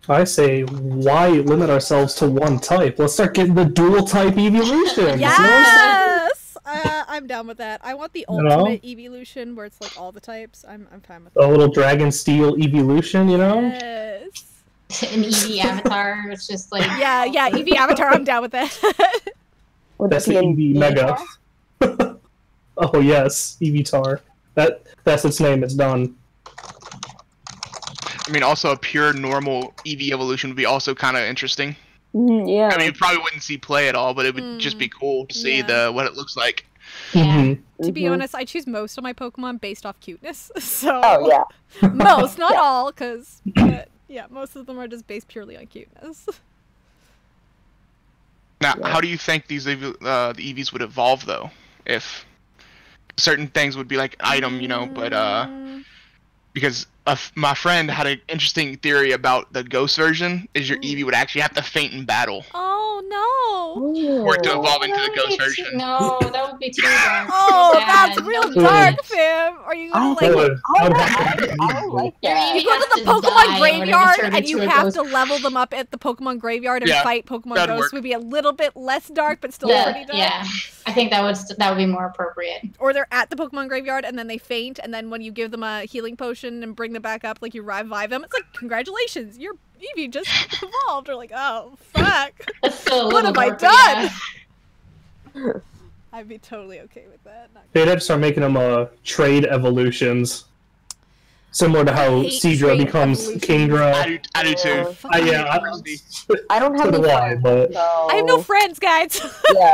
I say, why limit ourselves to one type? Let's start getting the dual type evolutions. you know what I'm saying? Yes, uh, I'm down with that. I want the You know? ultimate evolution where it's like all the types. I'm I'm fine with A little dragon steel evolution, you know? Yes. An EV avatar. It's just like Yeah, yeah, EV Avatar. I'm down with that. That's it the be EV an Mega. oh yes, Evitar. That that's its name. It's done. I mean, also a pure normal Eevee evolution would be also kind of interesting. Mhm, yeah. I mean, you probably wouldn't see play at all, but it would just be cool to see Mm. Yeah. the what it looks like. Yeah. Mhm. to be Mhm. honest, I choose most of my Pokemon based off cuteness. So Oh yeah. most, not Yeah. all, because yeah, most of them are just based purely on cuteness. Now, Yeah. how do you think these uh, the Eevees would evolve though? If certain things would be like item, you know, but uh, Mm, because a f- my friend had an interesting theory about the ghost version is your Ooh. Eevee would actually have to faint in battle. oh no. Or to Ooh. evolve into the ghost version. No, that would be too dark. Oh, that's sad. real dark, fam. Are you gonna like? That think- would- Oh, that would no, I, I like that. You Eevee go to the Pokemon in order to graveyard and you have to level them up at the Pokemon graveyard and Yeah, fight Pokemon ghosts would be a little bit less dark but still Yeah, pretty dark. yeah. I think that would that would be more appropriate. Or they're at the Pokemon graveyard and then they faint and then when you give them a healing potion and bring them back up, like you revive them, it's like congratulations, your Eevee just evolved. Or like, oh fuck, That's still a What little have I done? yeah. I'd be totally okay with that. Not- They'd have to start making them uh, trade evolutions, similar to how hate becomes evolutions. I Kingdra. do, I do too. Fuck, Uh, I yeah, hate I, those. I don't have So any do friends, but- so... I have no friends, guys. yeah.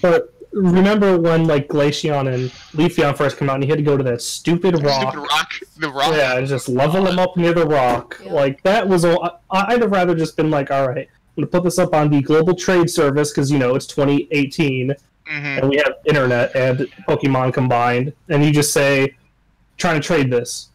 but remember when like Glaceon and Leafeon first came out, and you had to go to that stupid rock. Stupid rock, the rock. Yeah, and just level them up near the rock. Yeah. Like that was all. I, I'd have rather just been like, all right, I'm gonna put this up on the global trade service because you know it's 2018 hmm and we have internet and Pokemon combined, and you just say, trying to trade this,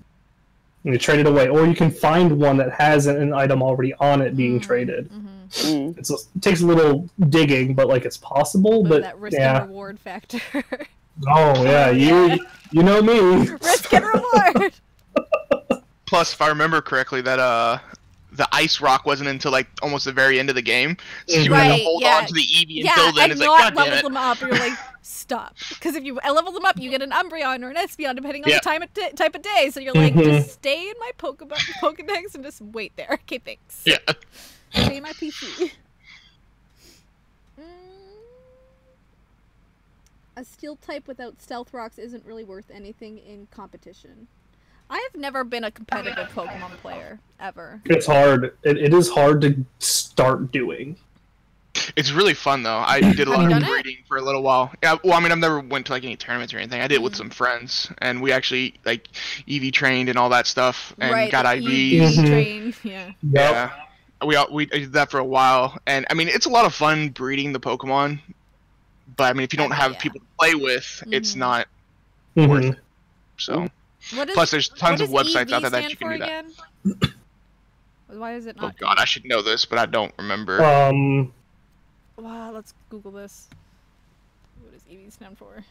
and you trade it away, or you can find one that has an, an item already on it being Mm, traded. mhm. Mm. It's, it takes a little digging, but like it's possible. But But that risk yeah, and reward factor. oh yeah, you you know me. risk and reward. Plus, if I remember correctly, that uh, the ice rock wasn't until like almost the very end of the game, so you had Right, to hold yeah. on to the Eevee yeah, until then. and It's not like, God level damn it. them up. You're like, stop. Because if you level them up, you get an Umbreon or an Espeon, depending on Yeah. the time of t- type of day. So you're like, Mhm. just stay in my Pokeba- Pokedex and just wait there. Okay, thanks. Yeah. Stay in my PC. Mm. A steel type without stealth rocks isn't really worth anything in competition. I have never been a competitive Pokemon player ever. It's hard. It, it is hard to start doing. It's really fun though. I did a lot of done it? breeding for a little while. Yeah, well, I mean, I've never went to like any tournaments or anything. I did it with Mm. some friends, and we actually like EV trained and all that stuff, and right, got IVs. EV Mhm. train. Yeah. Yeah, we all, we did that for a while, and I mean, it's a lot of fun breeding the Pokemon. But I mean, if you don't Oh, have yeah. people to play with, it's Mhm. not Mhm. worth it. So What is, plus, there's tons of websites EV out there that you can for do that. Why is it Oh god, I should know this, but I don't remember. Um, Wow, let's Google this. What does EV stand for?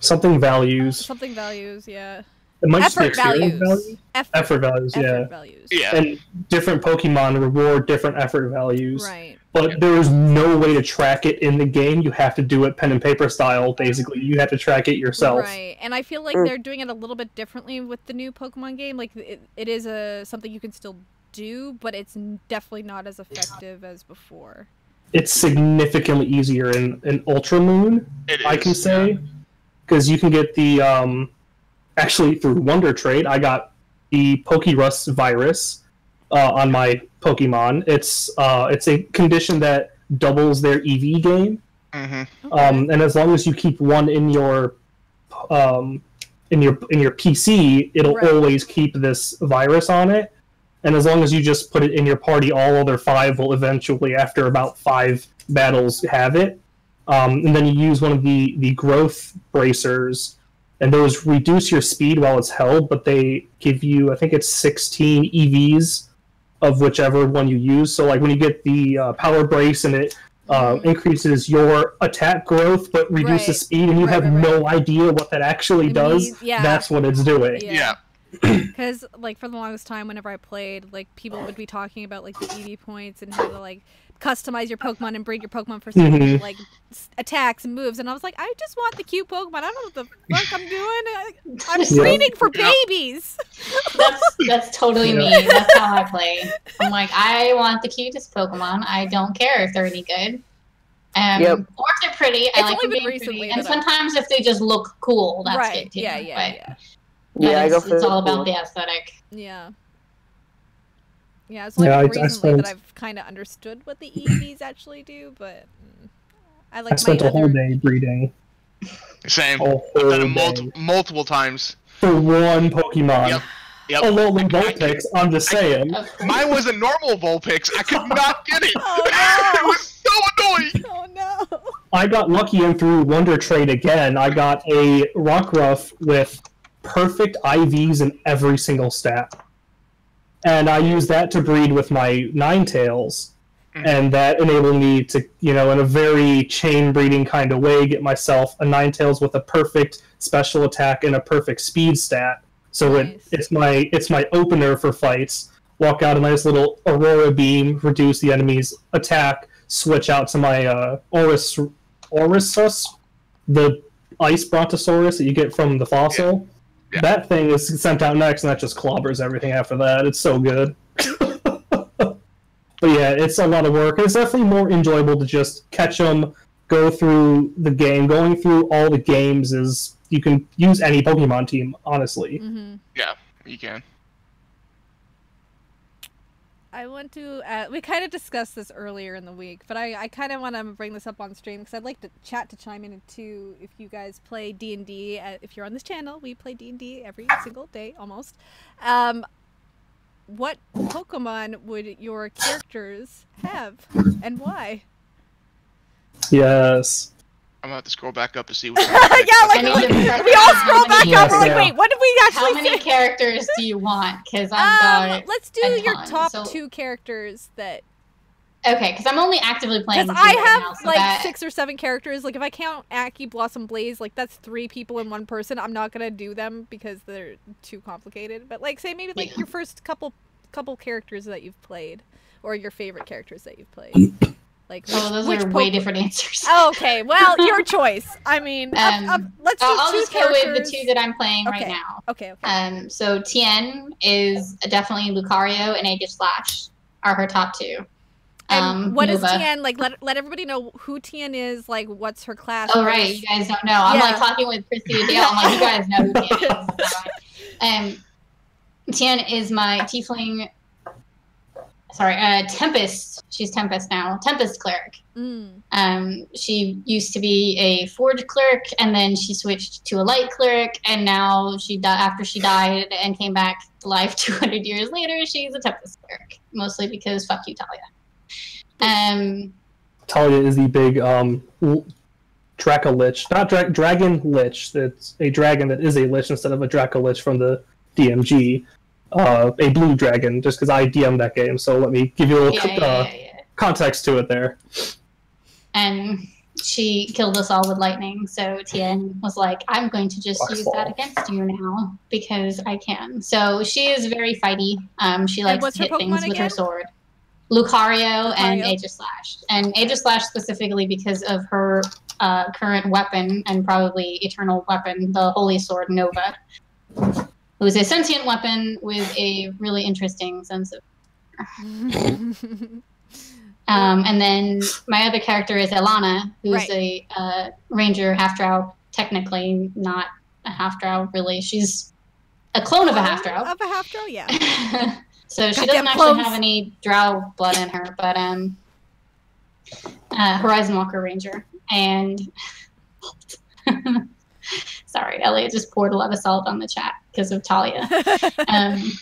something values. Something values, yeah. It might just be Effort values. value. Effort, Effort values, effort yeah. values. yeah. And different Pokemon reward different effort values. Right. But there is no way to track it in the game. You have to do it pen and paper style, basically. You have to track it yourself. Right, and I feel like Mm. they're doing it a little bit differently with the new Pokemon game. Like it, it is a something you can still do, but it's definitely not as effective as before. It's significantly easier in, in Ultra Moon, It I can is, say. Because you can get the. Um, actually, through Wonder Trade, I got the Pokérus virus uh, on my Pokemon. It's uh, it's a condition that doubles their EV gain. hmm um, and as long as you keep one in your um, in your in your PC, it'll Right. always keep this virus on it. And as long as you just put it in your party, all other five will eventually, after about five battles, have it. Um, and then you use one of the the growth bracers, and those reduce your speed while it's held, but they give you I think it's 16 EVs of whichever one you use. So like when you get the uh, power brace and it uh, increases your attack growth but reduces Right. speed, and you Right, have right, no idea what that actually It does. means- yeah. That's what it's doing. Yeah. Because like for the longest time, whenever I played, like people would be talking about like the EV points and how to like customize your Pokemon and breed your Pokemon for certain Mhm. like attacks and moves, and I was like, I just want the cute Pokemon. I don't know what the fuck I'm doing. I- I'm Yeah. for babies. That's that's totally Yeah. me. That's how I play. I'm like, I want the cutest Pokemon. I don't care if they're any good. Um, Yep. or if they're pretty. It's I like them being recently pretty. And that I've- sometimes if they just look cool, that's right? good too. Yeah, yeah, but, yeah, but Yeah, I it's, go for it's the all about the aesthetic. yeah. Yeah, it's like Yeah, I- I recently spent- that I've kind of understood what the EVs actually do, but mm, I like I spent my a whole other. day breeding. Same. A whole I've done it day. multiple multiple times. For one Pokemon. Yep. Yep. A lowly Vulpix, I'm just saying. Of course. Mine was a normal Vulpix. I could not get it. Oh, no. it was so annoying. Oh no! I got lucky and through Wonder Trade again, I got a Rockruff with perfect IVs in every single stat. And I used that to breed with my Ninetales. Mhm. And that enabled me to, you know, in a very chain breeding kind of way, get myself a Ninetales with a perfect special attack and a perfect speed stat. So Nice. it, it's my it's my opener for fights. Walk out a nice little Aurora Beam, reduce the enemy's attack, switch out to my uh, Oris Aurorus, the ice brontosaurus that you get from the fossil. Yeah. That thing is sent out next, and that just clobbers everything after that. It's so good. but yeah, it's a lot of work. It's definitely more enjoyable to just catch them, go through the game. Going through all the games is you can use any Pokemon team, honestly. Mm-hmm. Yeah, You can. I want to. Uh, we kind of discussed this earlier in the week, but I, I kind of want to bring this up on stream because I'd like to chat to chime in too. If you guys play D and D, if you're on this channel, we play D and D every single day almost. Um, what Pokemon would your characters have, and why? Yes. I'm gonna have to scroll back up to see what. yeah, like, I need to like, we all scroll back up. We're like, wait, what did we actually How many say? characters do you want? Because I'm Um, got let's do your ton, top so- two characters that okay. Because I'm only actively playing. Because I right have now, so like that- six or seven characters. Like if I count Aki, Blossom, Blaze, like that's three people in one person. I'm not gonna do them because they're too complicated. But like say maybe like Yeah. your first couple couple characters that you've played, or your favorite characters that you've played. Like Oh, those which are way Poke- different answers. Oh, okay, well your choice. I mean, Um, up- let's do I'll, I'll just go with the two that I'm playing right now. Okay, okay. Um, so Tien is definitely Lucario and Aegislash are her top two. and Um, what is Nova- Tien like? Let let everybody know who Tien is. Like, what's her class? Oh right, you guys don't know. I'm Yeah. like talking with Kristy and Dale. I'm like, you guys know who Tien is. Um, Tien is my tiefling. Sorry, uh, Tempest. She's Tempest now. Tempest cleric. Mm. Um, she used to be a forge cleric, and then she switched to a light cleric, and now she di- after she died and came back to life 200 years later, she's a Tempest cleric, mostly because fuck you, Talia. Um, Talia is the big um, l- Draco Lich, not dra- Dragon Lich. That's a dragon that is a lich instead of a Draco Lich from the DMG. Uh, a blue dragon, just because I DM that game. So let me give you a little Yeah, uh, yeah, yeah, yeah. context to it there. And she killed us all with lightning. So Tien was like, I'm going to just Fox use ball. that against you now because I can. So she is very fighty. Um, she likes to her hit things Pokemon with her sword. Lucario, and Lucario. Aegislash. And Aegislash specifically because of her uh, current weapon and probably eternal weapon, the Holy Sword Nova. It was a sentient weapon with a really interesting sense of Um, and then my other character is Elana, who's Right. a uh, ranger half drow. Technically, not a half drow, really. She's a clone of a half drow. Of a half drow, yeah. so she doesn't actually clones. have any drow blood in her, but um, uh, Horizon Walker Ranger. And sorry, Elliot just poured a lot of salt on the chat because of Talia. Um,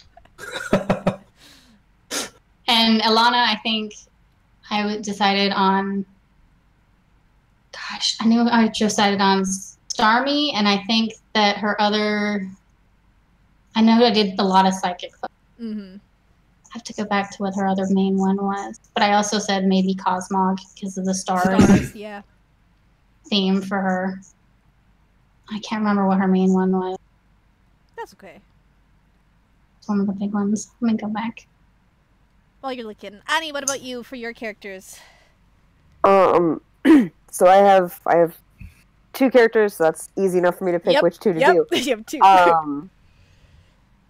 and Alana, I think I decided on. Gosh, I knew I just decided on Starmie, and I think that her other. I know I did a lot of psychic. Stuff. hmm I have to go back to what her other main one was, but I also said maybe Cosmog because of the stars Stars, yeah. theme for her. I can't remember what her main one was. That's okay. It's one of the big ones. Let me go back. While you're looking, Annie, what about you for your characters? Um, so I have I have two characters, so that's easy enough for me to pick Yep, which two to Yep, do. you have two. Um,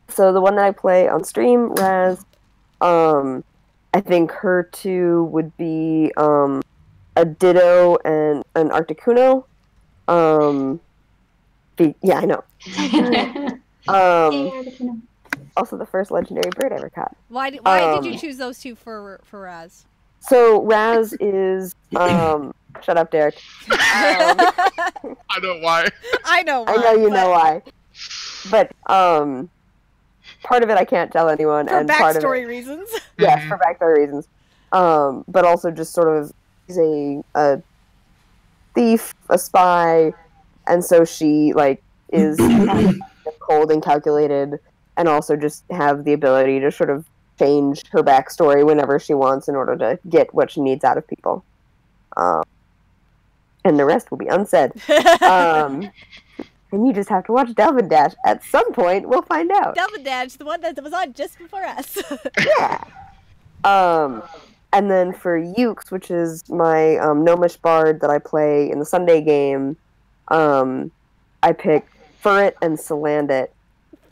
so the one that I play on stream, Raz, um, I think her two would be um, a Ditto and an Articuno. Um, be, yeah, I know. Um, also the first legendary bird I ever caught. why did, why did you um, choose those two for for Raz? So Raz is um, shut up, Derek. Um, I know why. I know. I know you but know why, but um, part of it I can't tell anyone, For and part of it backstory reasons. yes, Mhm. for backstory reasons. Um, but also just sort of he's a, a thief, a spy, and so she like is kind of cold and calculated, and also just have the ability to sort of change her backstory whenever she wants in order to get what she needs out of people. Um, and the rest will be unsaid. Um, and you just have to watch Delve and Dash. At some point, we'll find out. Delve and Dash, the one that was on just before us. Yeah. Um, and then for Ukes, which is my um, Gnomish bard that I play in the Sunday game, um, I pick Furret and Salandit.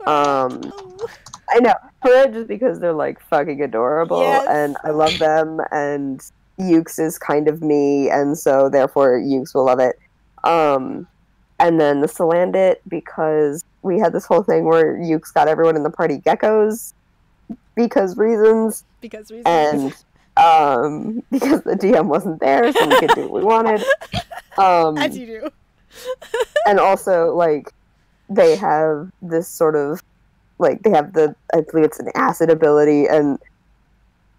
Um, Oh. I know Furret just because they're like fucking adorable, Yes. and I love them. And Ukes is kind of me, and so therefore Ukes will love it. Um, and then the Salandit because we had this whole thing where Ukes got everyone in the party geckos because reasons because reasons. and um, because the DM wasn't there, so we could do what we wanted. Um, as you do. and also, like, they have this sort of, like, they have the, I believe it's an acid ability, and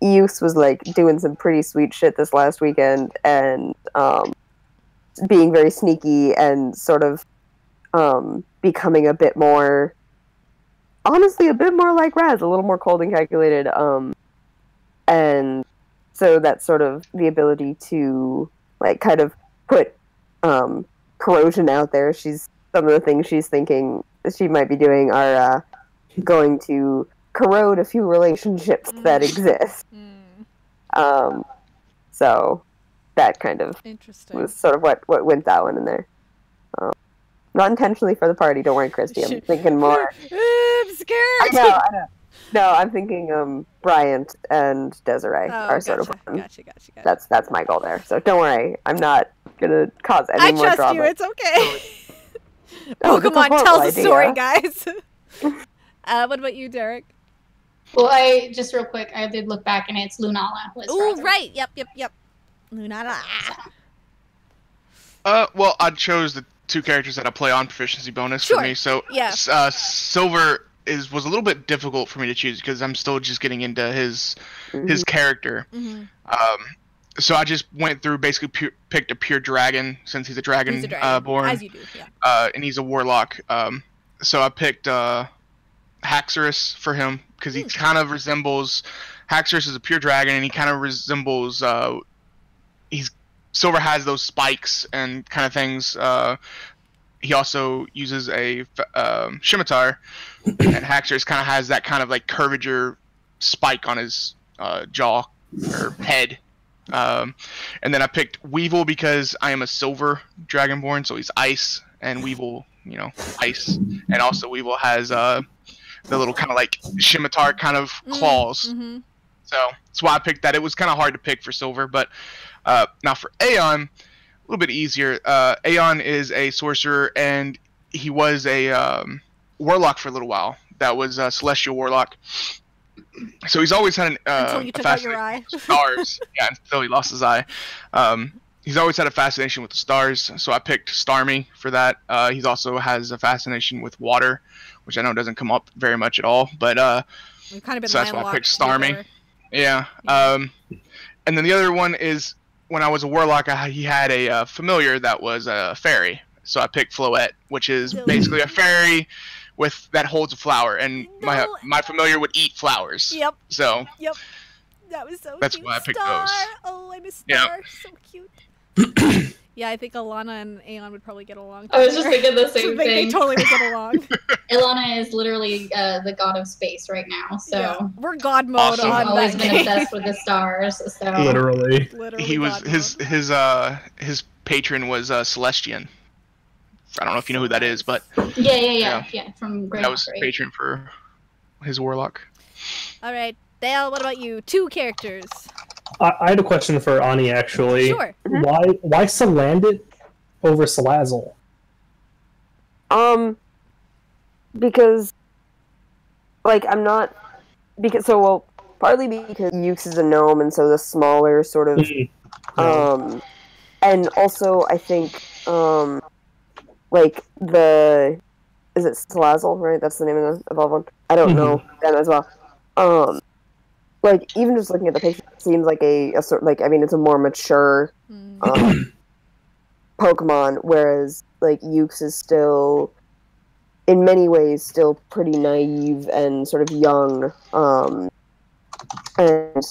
Eus was, like, doing some pretty sweet shit this last weekend, and um, being very sneaky and sort of um, becoming a bit more, honestly, a bit more like Raz, a little more cold and calculated. Um, and so that's sort of the ability to like kind of put um, corrosion out there. She's some of the things she's thinking she might be doing are uh, going to corrode a few relationships that exist. Mm, Um, so that kind of interesting. was sort of what what went that one in there. Um, not intentionally for the party. Don't worry, Kristy. I'm thinking more. I'm scared. I know. I know. No, I'm thinking um Bryant and Desiree Oh, are gotcha, sort of one. gotcha, gotcha, gotcha. That's that's my goal there. So don't worry. I'm not gonna cause any I more trust drama. you. It's okay. Oh, Pokemon horrible tells a story, guys. uh, what about you, Derek? Well, I just real quick, I did look back, and it's Lunala. Oh, right. Yep, yep, yep. Lunata. Uh, well, I chose the two characters that I play on proficiency bonus Sure. for me. So, Yeah. uh, Silver is was a little bit difficult for me to choose because I'm still just getting into his his character. Mm-hmm. Um, so I just went through basically pu- picked a pure dragon since he's a dragon, He's a dragon. Uh, born, As you do, yeah. uh, and he's a warlock. Um, so I picked uh, Haxorus for him because he kind of resembles Haxorus is a pure dragon, and he kind of resembles. Uh, he's Silver has those spikes and kind of things. Uh, he also uses a um, scimitar, and Haxorus kind of has that kind of like curvature spike on his uh, jaw or head. Um, and then I picked Weavile because I am a silver dragonborn, so he's ice, and Weavile, you know, ice, and also Weavile has uh, the little kind of like scimitar kind of claws. Mm-hmm. So that's why I picked that. It was kind of hard to pick for silver, but uh, now for Aeon, a little bit easier. Uh, Aeon is a sorcerer, and he was a um, warlock for a little while. That was a celestial warlock. So he's always had an, uh, a took out your fascination with stars. yeah, until he lost his eye. Um, he's always had a fascination with the stars, so I picked Starmie for that. Uh, he's also has a fascination with water, which I know doesn't come up very much at all, but uh, kind of So that's why I picked Starmie. yeah. Yeah. Um, and then the other one is when I was a warlock, I, he had a uh, familiar that was a fairy. So I picked Floette, which is basically a fairy with that holds a flower, and my No. my familiar would eat flowers. Yep, So Yep. that was so That's cute. why I picked Star. those. Oh, I'm a star. Yeah. So cute. yeah, I think Alana and Aeon would probably get along. I was just thinking the I same think They totally would get along. Ilana is literally uh, the god of space right now, so Yeah. We're God mode Awesome. she's on always that been game. obsessed with the stars. So Literally. Literally he was God his his uh his patron was uh, Celestian. I don't know if you know who that is, but yeah, yeah, yeah, Yeah. yeah, from Great that was Great. patron for his warlock. All right, Dale. What about you? Two characters. I, I had a question for Ani actually. Sure. Why why Salandit over Salazzle? Um, because, like, I'm not because so well. Partly because Ukes is a gnome, and so the smaller sort of Mhm. um, and also I think um, like the is it Salazzle, right? That's the name of the evolved one. I don't know them as well. Um, like even just looking at the picture, it seems like a, a sort like I mean it's a more mature Mm. um, Pokemon, whereas like Ukes is still, in many ways, still pretty naive and sort of young. Um, and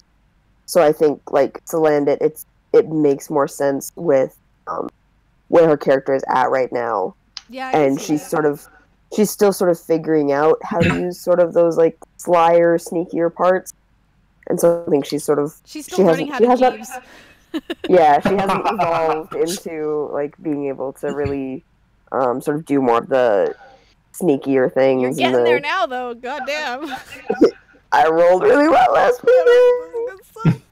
so I think like Salandit, it's it makes more sense with um, where her character is at right now, Yeah. I and she's that. sort of she's still sort of figuring out how to use sort of those like slyer, sneakier parts. And so I think she's sort of she's she still learning how to she Jeeves. yeah, she hasn't evolved into like being able to really um, sort of do more of the sneakier things. You're getting the, there now, though. God damn. I rolled really well last week.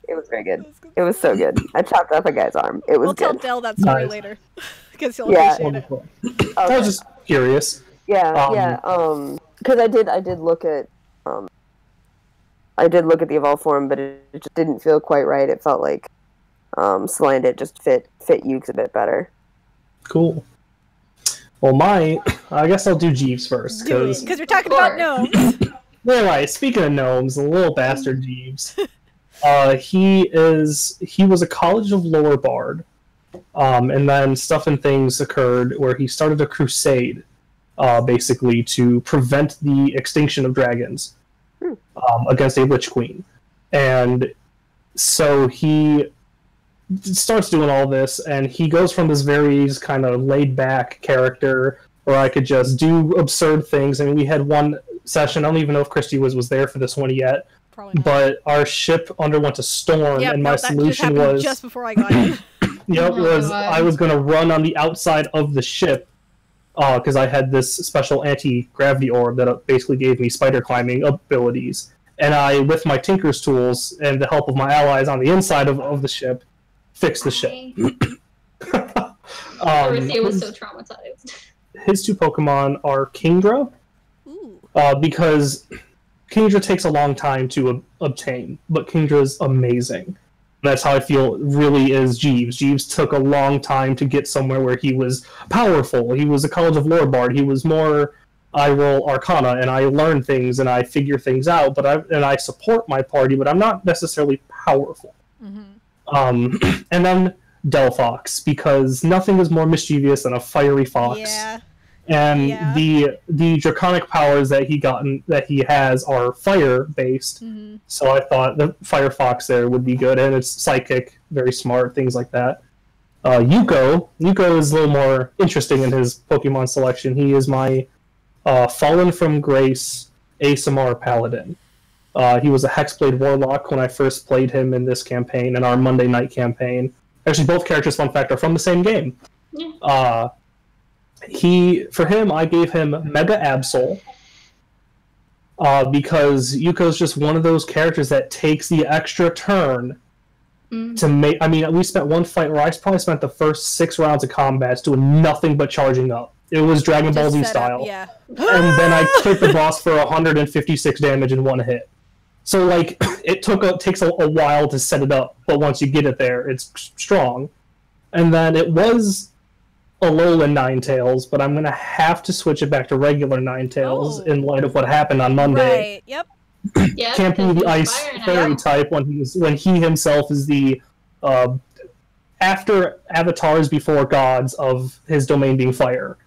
Good stuff. It was very good. That's good It was so good. I chopped off a guy's arm. It was We'll tell. Dell that story Nice. later because he'll Yeah. appreciate it. Okay. I was just curious. Yeah, Um, yeah. Um, because I did, I did look at, um, I did look at the evolve form, but it, it just didn't feel quite right. It felt like, um, Salandit just fit fit Ukes a bit better. Cool. Well, my I guess I'll do Jeeves first because because we're talking about gnomes. Well, right. Speaking of gnomes, the little bastard Jeeves. Uh, he is he was a College of Lore bard, um, and then stuff and things occurred where he started a crusade, uh, basically to prevent the extinction of dragons um, against a witch Queen, and so he starts doing all this, and he goes from this very kind of laid back character where I could just do absurd things. I mean, we had one session. I don't even know if Kristy was was there for this one yet, Probably not. but our ship underwent a storm, Yep, and no, my that just solution happened was just before I got in. Yep, Oh was God. I was gonna run on the outside of the ship because I had this special anti gravity orb that uh, basically gave me spider climbing abilities, and I, with my Tinker's tools and the help of my allies on the inside of, of the ship, fixed the ship. um, Dorothea was so traumatized. his two Pokemon are Kingdra, Ooh. uh, because Kingdra takes a long time to ob- obtain, but Kingdra's amazing. That's how I feel really is Jeeves. Jeeves took a long time to get somewhere where he was powerful. He was a College of Lore bard. He was more I roll Arcana and I learn things and I figure things out, but I and I support my party, but I'm not necessarily powerful. hmm Um, and then Delphox because nothing is more mischievous than a fiery fox. Yeah. And Yeah. the the draconic powers that he gotten that he has are fire based. Mhm. So I thought the Firefox there would be good, and it's psychic, very smart, things like that. Uh, Yuko, Yuko is a little more interesting in his Pokemon selection. He is my uh, Fallen from Grace Aasimar Paladin. Uh, he was a Hexblade Warlock when I first played him in this campaign, in our Monday night campaign. Actually, both characters, fun fact, are from the same game. Yeah. He, for him, I gave him Mega Absol uh, because Yuko's just one of those characters that takes the extra turn Mm. to make. I mean, we spent one fight where I probably spent the first six rounds of combat doing nothing but charging up. It was Dragon Ball Z set up, style, yeah. and then I took the boss for 156 damage in one hit. So like, it took a, takes a, a while to set it up, but once you get it there, it's strong. And then it was Alolan Ninetales, but I'm gonna have to switch it back to regular Ninetales Oh. in light of what happened on Monday Right. Yep. Yeah, can't be the ice fire now. fairy type when he's when he himself is the uh, after avatars before gods of his domain being fire.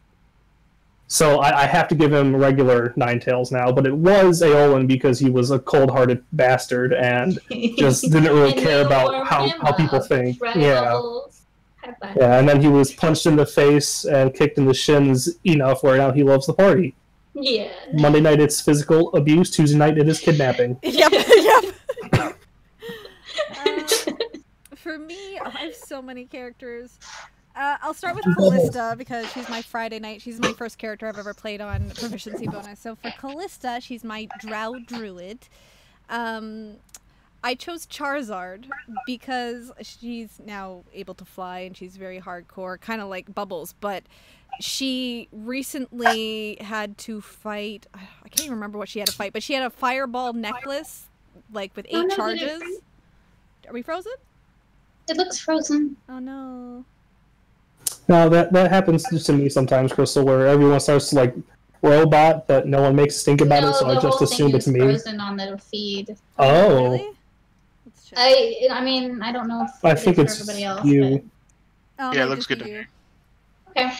So I, I have to give him regular Ninetales now, but it was Alolan because he was a cold-hearted bastard and just didn't really care about how, how people think. Red Yeah. Bubbles. Yeah, and then he was punched in the face and kicked in the shins enough where now he loves the party. Yeah. Monday night it's physical abuse, Tuesday night it is kidnapping. Yep. yep. Uh, for me, I have so many characters. Uh, I'll start with Callista because she's my Friday night. She's my first character I've ever played on proficiency bonus. So for Callista, she's my Drow Druid. Um, I chose Charizard because she's now able to fly and she's very hardcore, kind of like Bubbles, but she recently had to fight. I can't even remember what she had to fight, but she had a fireball necklace, like with eight Oh, no, charges. Are we frozen? It looks frozen. Oh no. No, that that happens to me sometimes, Krystal, where everyone starts to like robot, but no one makes a stink about no, it, so I just assume it's me. frozen on the feed. Oh, oh Really? Let's check. I I mean I don't know if I it think is it's for everybody else. you. Oh, Yeah, it looks good to you. But... Okay.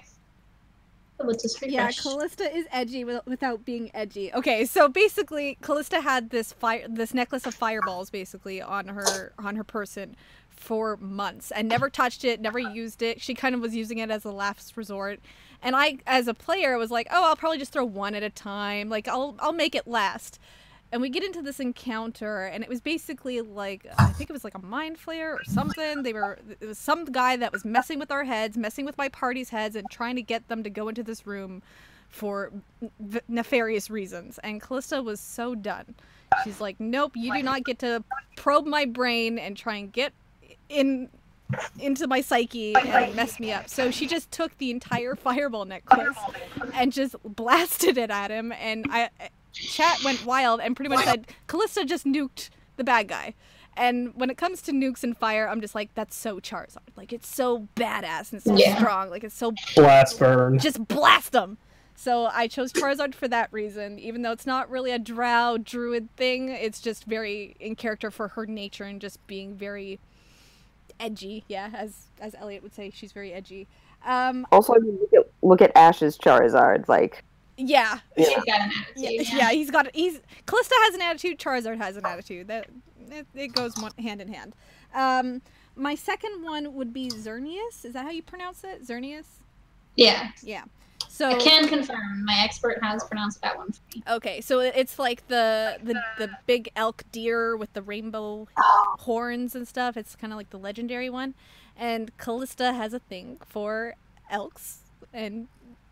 So let's just Yeah, refresh. Callista is edgy without being edgy. Okay, so basically, Callista had this fire, this necklace of fireballs, basically on her on her person for months, and never touched it, never used it. She kind of was using it as a last resort. And I, as a player, was like, oh, I'll probably just throw one at a time. Like, I'll I'll make it last. And we get into this encounter, and it was basically like I ah. think it was like a mind flayer or something. They were it was some guy that was messing with our heads, messing with my party's heads, and trying to get them to go into this room for nefarious reasons. And Callista was so done. She's like, "Nope, you do not get to probe my brain and try and get in into my psyche and mess me up." So she just took the entire fireball necklace and just blasted it at him, and I chat went wild and pretty much said, "Callista just nuked the bad guy." And when it comes to nukes and fire, I'm just like, that's so Charizard. Like, it's so badass and so Yeah. strong. Like, it's so Blast burn. just blast them. So I chose Charizard for that reason, even though it's not really a drow druid thing. It's just very in character for her nature and just being very edgy. Yeah, as as Elliot would say, she's very edgy. Um, Also, I mean, look at, look at Ash's Charizard. Like, yeah, She's got an yeah, attitude. yeah. He's got he's Callista has an attitude. Charizard has an attitude. That it, it goes one, hand in hand. Um, my second one would be Xerneas. Is that how you pronounce it? Xerneas. Yeah. Yeah. So I can confirm. My expert has pronounced that one for me. Okay, so it's like the the the big elk deer with the rainbow horns and stuff. It's kind of like the legendary one, and Callista has a thing for elks, and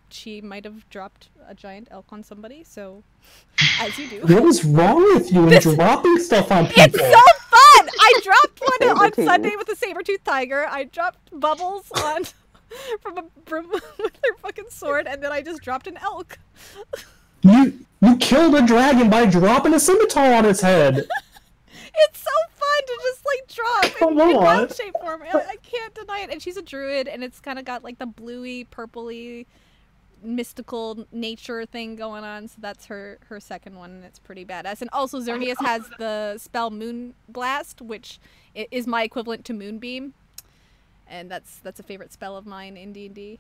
she might have dropped a giant elk on somebody. So, as you do, What is wrong with you and dropping stuff on people? it's so fun. I dropped one on Sunday with a saber tooth tiger. I dropped bubbles on from a broom with her fucking sword, and then I just dropped an elk. You you killed a dragon by dropping a scimitar on its head. It's so fun to just like drop Come in, in on. shape form. I, I can't deny it. And she's a druid, and it's kind of got like the bluey, purpley, mystical nature thing going on. So that's her her second one, and it's pretty badass. And also, Xerneas has the spell Moon Blast, which is my equivalent to Moonbeam, and that's that's a favorite spell of mine in D and D.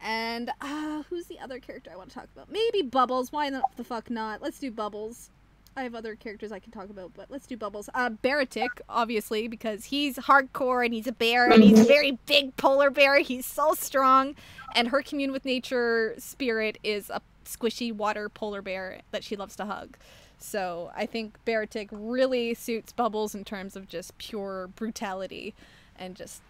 And uh, who's the other character I want to talk about? Maybe Bubbles. Why the fuck not? Let's do Bubbles. I have other characters I can talk about, but let's do Bubbles. Uh, Beartic, obviously, because he's hardcore and he's a bear and he's a very big polar bear. He's so strong, and her commune with nature spirit is a squishy water polar bear that she loves to hug. So I think Beartic really suits Bubbles in terms of just pure brutality, and just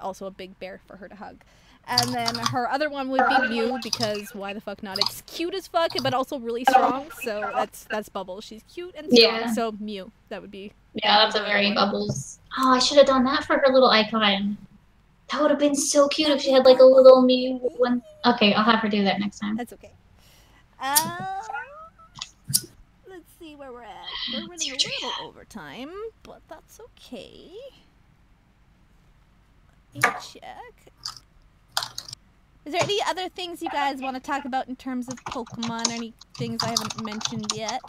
also a big bear for her to hug. And then her other one would be Mew because why the fuck not? It's cute as fuck, but also really strong. So that's that's Bubbles. She's cute and strong. Yeah. So Mew, that would be. Yeah, that's a very bubbles. Oh, I should have done that for her little icon. That would have been so cute if she had like a little Mew one. Okay, I'll have her do that next time. That's okay. Uh, let's see where we're at. We're running a little overtime, but that's okay. Let me check. Is there any other things you guys want to talk about in terms of Pokemon? or Any things I haven't mentioned yet?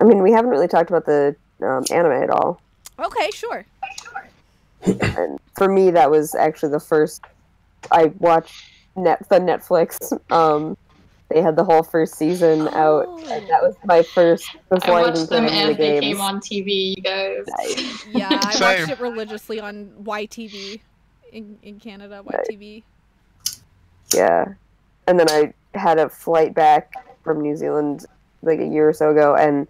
I mean, we haven't really talked about the um, anime at all. Okay, sure. And for me, that was actually the first I watched net the Netflix. Um, they had the whole first season out, and that was my first I before I, even watched them played as of the they games. came on TV, you guys. Nice. Yeah, I watched it religiously on YTV in, in Canada. YTV. Yeah, and then I had a flight back from New Zealand like a year or so ago, and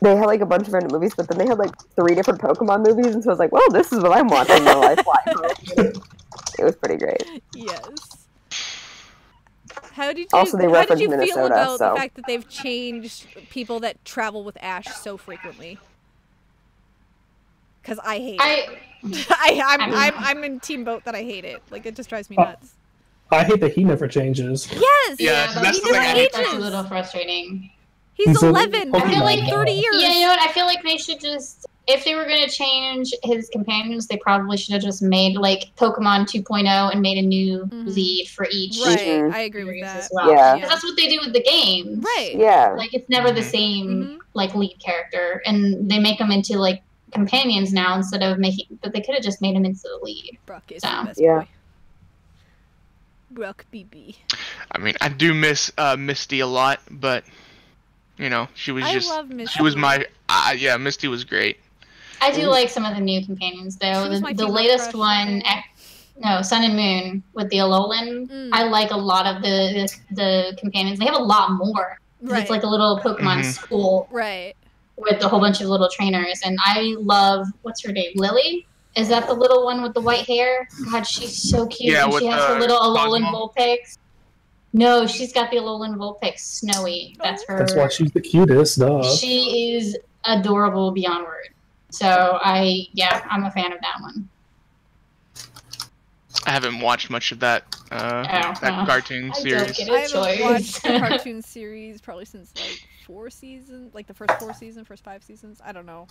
they had like a bunch of random movies, but then they had like three different Pokemon movies, and so I was like, "Well, this is what I'm watching while I fly." it was pretty great. Yes. How did you Also, they how did you feel about so- the fact that they've changed people that travel with Ash so frequently? Because I hate it. I I, I'm, I mean- I'm, I'm in team boat that I hate it. Like it just drives me Oh. nuts. I hate that he never changes. Yes. Yeah, but that's he the thing I never hate. That's a little frustrating. He's He's 11. I feel like 30 years. Yeah, you know what? I feel like they should just, if they were going to change his companions, they probably should have just made like Pokemon 2.0 and made a new Mhm. lead for each Right. Mhm. I agree with series that. as well. Yeah. Because that's what they do with the games. Right. Yeah, Like it's never the Mhm. same Mhm. like lead character, and they make them into like companions now instead of making. But they could have just made him into the lead. Brock is So, the best yeah. boy. Brock BB. I mean, I do miss uh, Misty a lot, but you know, she was I just love Misty. she was my uh, yeah, Misty was great. I do like some of the new companions though. The, the latest crush one, ever. No, Sun and Moon with the Alolan. Mm. I like a lot of the the, the companions. They have a lot more. Right. It's like a little Pokemon Mhm. school right. With a whole bunch of little trainers, and I love what's her name, Lillie. Is that the little one with the white hair? God, she's so cute. Yeah, and with she has her little Alolan Cosmo. Vulpix. No, she's got the Alolan Vulpix, Snowy. That's her. That's why she's the cutest, duh. She is adorable beyond word. So I, yeah, I'm a fan of that one. I haven't watched much of that uh, Oh, that no. cartoon I don't series. get I haven't watched the cartoon series probably since like four seasons, like the first four seasons, first five seasons. I don't know.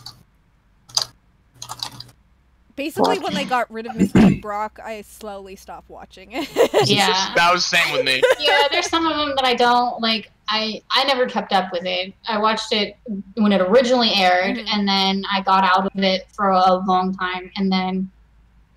Basically, when they got rid of Misty and Brock, I slowly stopped watching it. Yeah. That was the same with me. yeah, there's some of them that I don't like. I I never kept up with it. I watched it when it originally aired, Mhm. and then I got out of it for a long time, and then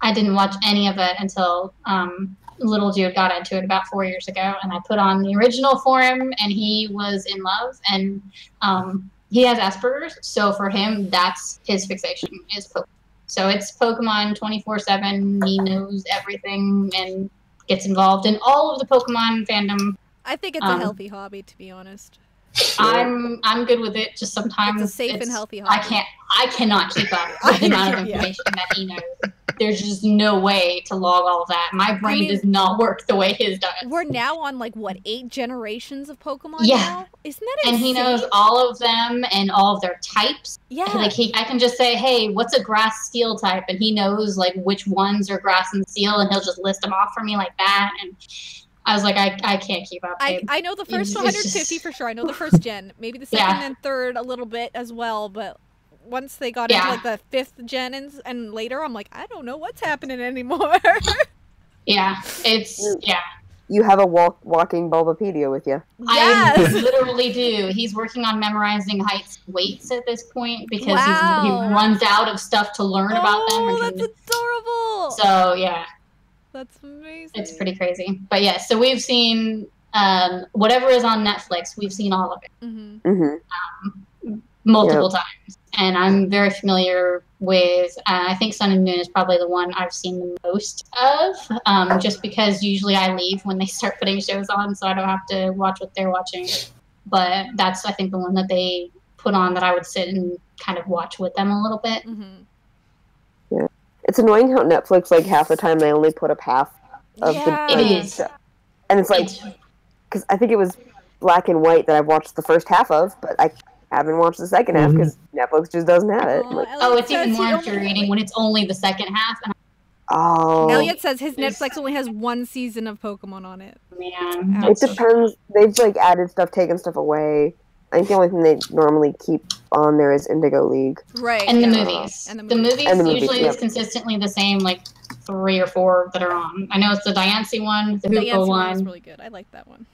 I didn't watch any of it until um, little dude got into it about four years ago, and I put on the original for him, and he was in love, and um, he has Asperger's, so for him, that's his fixation is Pokemon. So it's Pokemon 24 7. He knows everything and gets involved in all of the Pokemon fandom. I think it's Um, a healthy hobby, to be honest. I'm I'm good with it. Just sometimes It's a safe and healthy hobby. I can't I cannot keep up with the amount of information that he knows. There's just no way to log all of that. My brain mean- does not work the way his does. We're now on like what eight generations of Pokemon Yeah. now? Isn't that Insane? and he knows all of them and all of their types. Yeah. Like he, I can just say, "Hey, what's a grass steel type?" and he knows like which ones are grass and steel, and he'll just list them off for me like that. And I was like, I, I can't keep up. I. I know the first It's 150 just- for sure. I know the first gen, maybe the second Yeah. and third a little bit as well. But once they got Yeah. into like the fifth gen and, and later, I'm like, I don't know what's happening anymore. yeah, it's yeah. you have a walk, walking Bulbapedia with you. I literally do. He's working on memorizing heights, weights at this point because Wow. he's, he runs out of stuff to learn about them. oh, that's can- adorable. so yeah, That's amazing. It's pretty crazy. But yeah, so we've seen um, whatever is on Netflix. We've seen all of it hmm hmm multiple times, and I'm very familiar with. Uh, I think Sun and Moon is probably the one I've seen the most of, um, just because usually I leave when they start putting shows on, so I don't have to watch what they're watching. But that's I think the one that they put on that I would sit and kind of watch with them a little bit. hmm It's annoying how Netflix, like half the time, they only put up half of Yeah. the. It like, is. show. And it's like, because I think it was Black and White that I've watched the first half of, but I haven't watched the second half mm-hmm. because Netflix just doesn't have it. Like, oh, it's even says more infuriating when it's only the second half. And oh. Elliot says his Netflix only has one season of Pokemon on it. man, It that's- depends. They've like added stuff, taken stuff away. I think the only thing they normally keep on there is Indigo League. Right. and the movies. And the the movies. movies, And the movies, usually yeah. is consistently the same, like three or four that are on. I know it's the Diancie one, the The Hoopa one one. is really good. I like that one.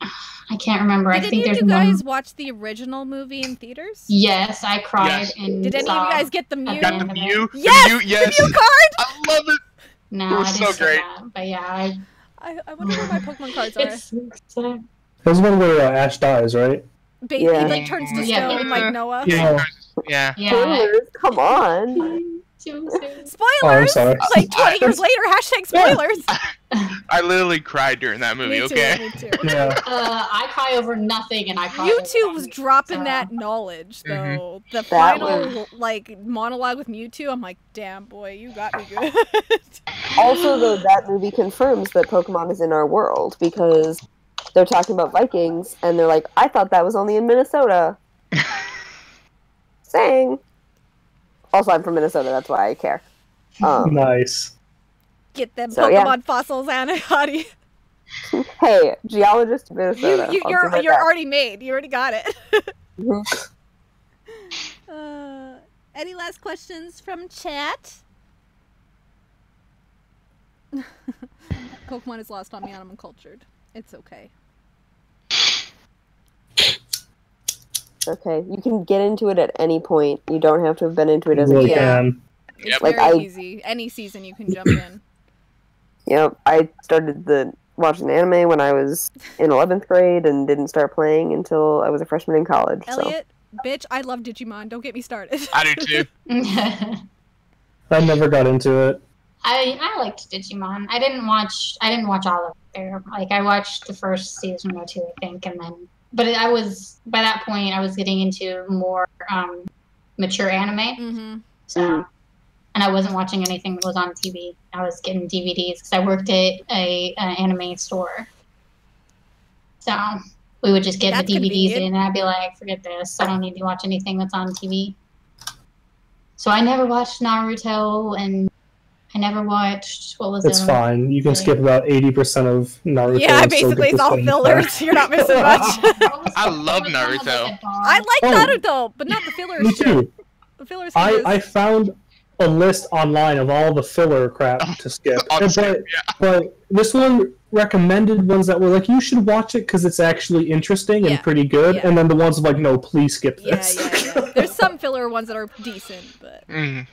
I can't remember. I Did think any of there's you guys one. watch the original movie in theaters? Yes, I cried Yes. and Did any saw. of you guys get the Mew? Got the Yeah. Mew. Yes! The Mew, yes. The Mew card? I love it. No, It was didn't so great. that. But yeah, I, I, I wonder where my Pokemon cards are. it's so sad. There's one where uh, Ash dies, right? Ba- Yeah. He like turns to Yeah. stone like Noah. Yeah. Yeah. Yeah. Come on. Too. Spoilers! Oh, I'm sorry. Like 20 years later, hashtag spoilers. I literally cried during that movie. me too, okay. me too. Yeah. Uh, I cry over nothing, and I cry. Mewtwo over was dropping so- that knowledge Mhm. though. The That final like monologue with Mewtwo, I'm like, damn boy, you got me good. Also, though, that movie confirms that Pokemon is in our world because they're talking about Vikings and they're like, I thought that was only in Minnesota. Saying. Also, I'm from Minnesota, that's why I care. Um, Nice. Get them So, Pokemon yeah. fossils, Anahati. hey, geologist You, Minnesota. you, I'll you're give you're already made. You already got it. Mhm. uh, any last questions from chat? Pokemon is lost on me and I'm uncultured. It's okay. Okay, you can get into it at any point. You don't have to have been into it as a really kid. Yeah. can. It's Yep. Like, very I- easy. Any season you can jump in. Yep, I started the watching anime when I was in 11th grade and didn't start playing until I was a freshman in college. So Elliot, bitch, I love Digimon. Don't get me started. I do too. I never got into it. I I liked Digimon. I didn't watch. I didn't watch all of it. Like I watched the first season or two, I think, and then. But I was by that point, I was getting into more um, mature anime. hmm So, and I wasn't watching anything that was on TV. I was getting DVDs because I worked at a an anime store. So we would just get That's the DVDs convenient. in, and I'd be like, "Forget this. I don't need to watch anything that's on TV." So I never watched Naruto, and I never watched what was It's it? fine. You can skip about 80% of Naruto. Yeah, and basically get it's all fillers. effect. You're not missing much. I love Naruto. I like Oh. Naruto, but not the fillers. Me shit. too. The fillers. I, I found a list online of all the filler crap to skip. But, skip, yeah. but this one recommended ones that were like, you should watch it because it's actually interesting Yeah. and pretty good. Yeah. And then the ones like, no, please skip this. yeah, yeah. yeah. There's some filler ones that are decent, but Mhm.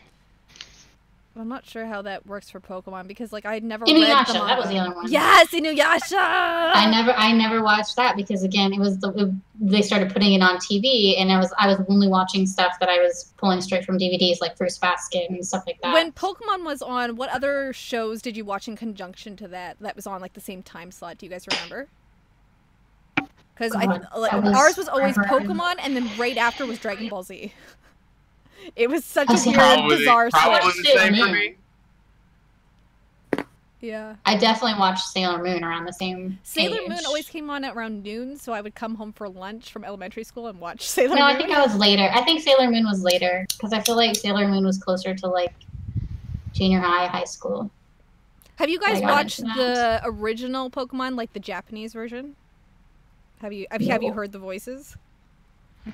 I'm not sure how that works for Pokemon because like I'd never Inuyasha. That was the other one. Yes, Inuyasha. I never, I never watched that because again, it was the it, they started putting it on TV, and I was I was only watching stuff that I was pulling straight from DVDs, like Fruits Basket and stuff like that. When Pokemon was on, what other shows did you watch in conjunction to that? That was on like the same time slot. Do you guys remember? Because I like, was ours was always. Pokemon, and then right after was Dragon Ball Z. It was such a That's weird, Probably, bizarre probably the same for Sailor me. Yeah. I definitely watched Sailor Moon around the same. Sailor age. Moon always came on at around noon, so I would come home for lunch from elementary school and watch Sailor No, Moon. No, I think I was later. I think Sailor Moon was later because I feel like Sailor Moon was closer to like junior high, high school. Have you guys watched the original Pokemon, like the Japanese version? Have you have, you have you heard the voices?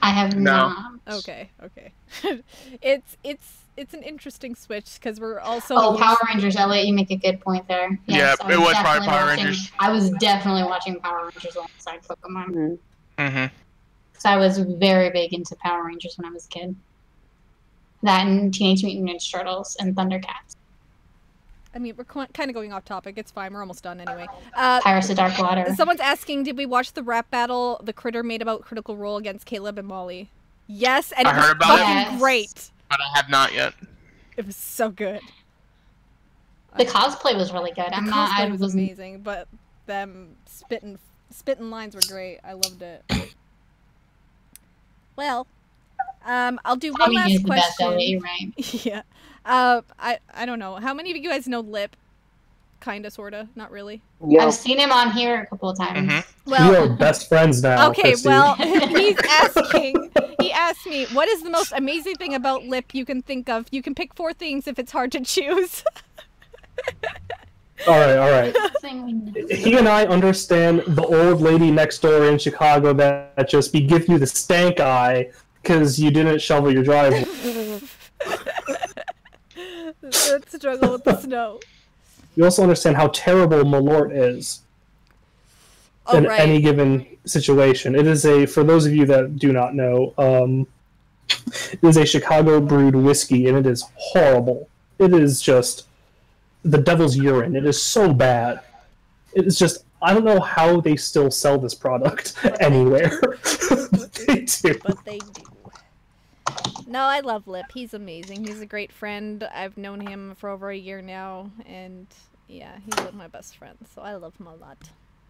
I have No. not. Okay, okay. it's it's it's an interesting switch because we're also Oh, Power Rangers, Elliot, you make a good point there. Yeah, I it was probably Power watching- Rangers. I was definitely watching Power Rangers alongside Pokemon. Mhm. Mm-hmm. because I was very big into Power Rangers when I was a kid. That and Teenage Mutant Ninja Turtles and Thundercats. I mean, we're kind of going off topic. It's fine. We're almost done anyway. Uh, Pirates of Dark Water. someone's asking, did we watch the rap battle the critter made about Critical Role against Caleb and Molly? Yes, and I it was heard about it. fucking Yes. great. But I have not yet. It was so good. The cosplay was really good. The I'm not. I cosplay was was amazing, but them spitting spitting lines were great. I loved it. Well, um, I'll do one Tommy last is the best question. Right? yeah. Uh, I I don't know. How many of you guys know Lip? Kinda, sorta, not really. Yep. I've seen him on here a couple of times. Mhm. we Well, are best friends now. okay. Kristy. Well, he's asking. He asked me, "What is the most amazing thing about Lip you can think of? You can pick four things if it's hard to choose." all right, all right. It's the thing we- He and I understand the old lady next door in Chicago that, that just be give you the stank eye because you didn't shovel your driveway. The struggle with the snow. You also understand how terrible Malort is Oh in right. any given situation. It is a, for those of you that do not know, um, it is a Chicago brewed whiskey, and it is horrible. It is just the devil's urine. It is so bad. It is just I don't know how they still sell this product anywhere. they do. but they do. No, I love Lip. He's amazing. He's a great friend. I've known him for over a year now, and yeah, he's one of my best friends. So I love him a lot.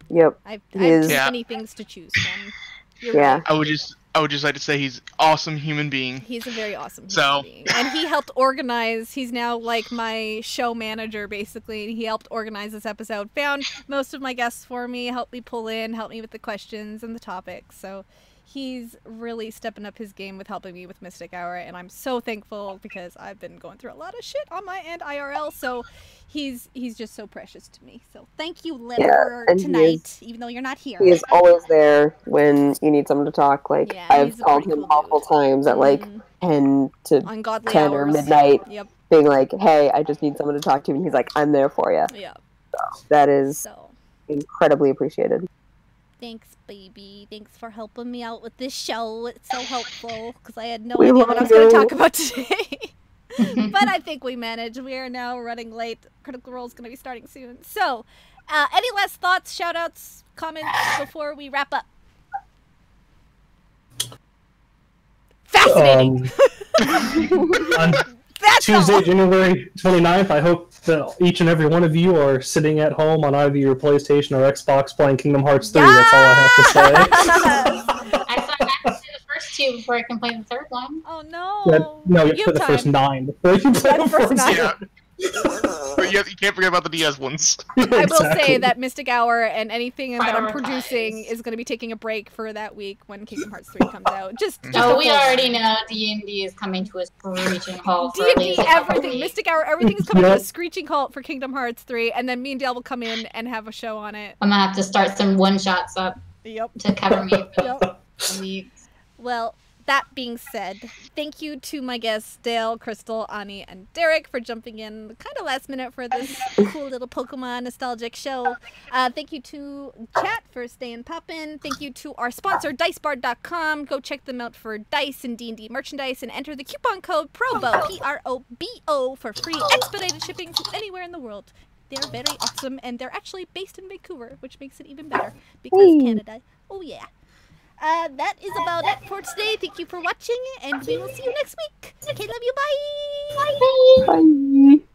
Yep. I've, I have is- too Yeah. many things to choose from. You're Yeah. right. I would just I would just like to say he's awesome human being. He's a very awesome human So- being. And he helped organize, he's now like my show manager basically. He helped organize this episode, found most of my guests for me, helped me pull in, helped me with the questions and the topics. So he's really stepping up his game with helping me with Mystic Hour and I'm so thankful because I've been going through a lot of shit on my end IRL. So he's he's just so precious to me. So thank you, Lynn, Yeah, for and he tonight, even though you're not here. He is always there when you need someone to talk. Like Yeah, I've called him cool multiple times at like Mm, ten to ungodly ten or midnight, Yep. being like, "Hey, I just need someone to talk to," and he's like, "I'm there for you." Yeah. That is So incredibly appreciated. Thanks, baby. Thanks for helping me out with this show. It's so helpful because I had no We idea what I was going to talk about today. but I think we managed. We are now running late. Critical Role is going to be starting soon. So, uh, any last thoughts, shout outs, comments before we wrap up? Fascinating. Um, on That's Tuesday, all. January 29th, I hope that each and every one of you are sitting at home on either your PlayStation or Xbox playing Kingdom Hearts 3. That's all I have to say. I thought I had to do the first two before I can play the third one. oh no. Yeah, no, you have to You play the first nine before you can play the the first first nine. Yeah. but you, have- you can't forget about the DS ones. I will say that Mystic Hour and anything that I'm producing is going to be taking a break for that week when Kingdom Hearts 3 comes out. Just, just Oh, we full- already know D and D is coming to a screeching halt D&D, least a couple everything, weeks. Mystic Hour, everything is coming to a screeching halt for Kingdom Hearts 3, and then me and Dale will come in and have a show on it. I'm gonna have to start some one shots up Yep. to cover me for Yep. weeks. Well, that being said, thank you to my guests, Dale, Krystal, Ani, and Derek, for jumping in kind of last minute for this cool little Pokemon nostalgic show. Uh, thank you to chat for staying poppin'. Thank you to our sponsor, DiceBard.com. Go check them out for dice and D&D merchandise and enter the coupon code PROBO, P-R-O-B-O, for free expedited shipping to anywhere in the world. They're very awesome, and they're actually based in Vancouver, which makes it even better because. Canada. Oh yeah. Uh, that is about it for today. Thank you for watching, and we will see you next week. Okay, love you. Bye. Bye.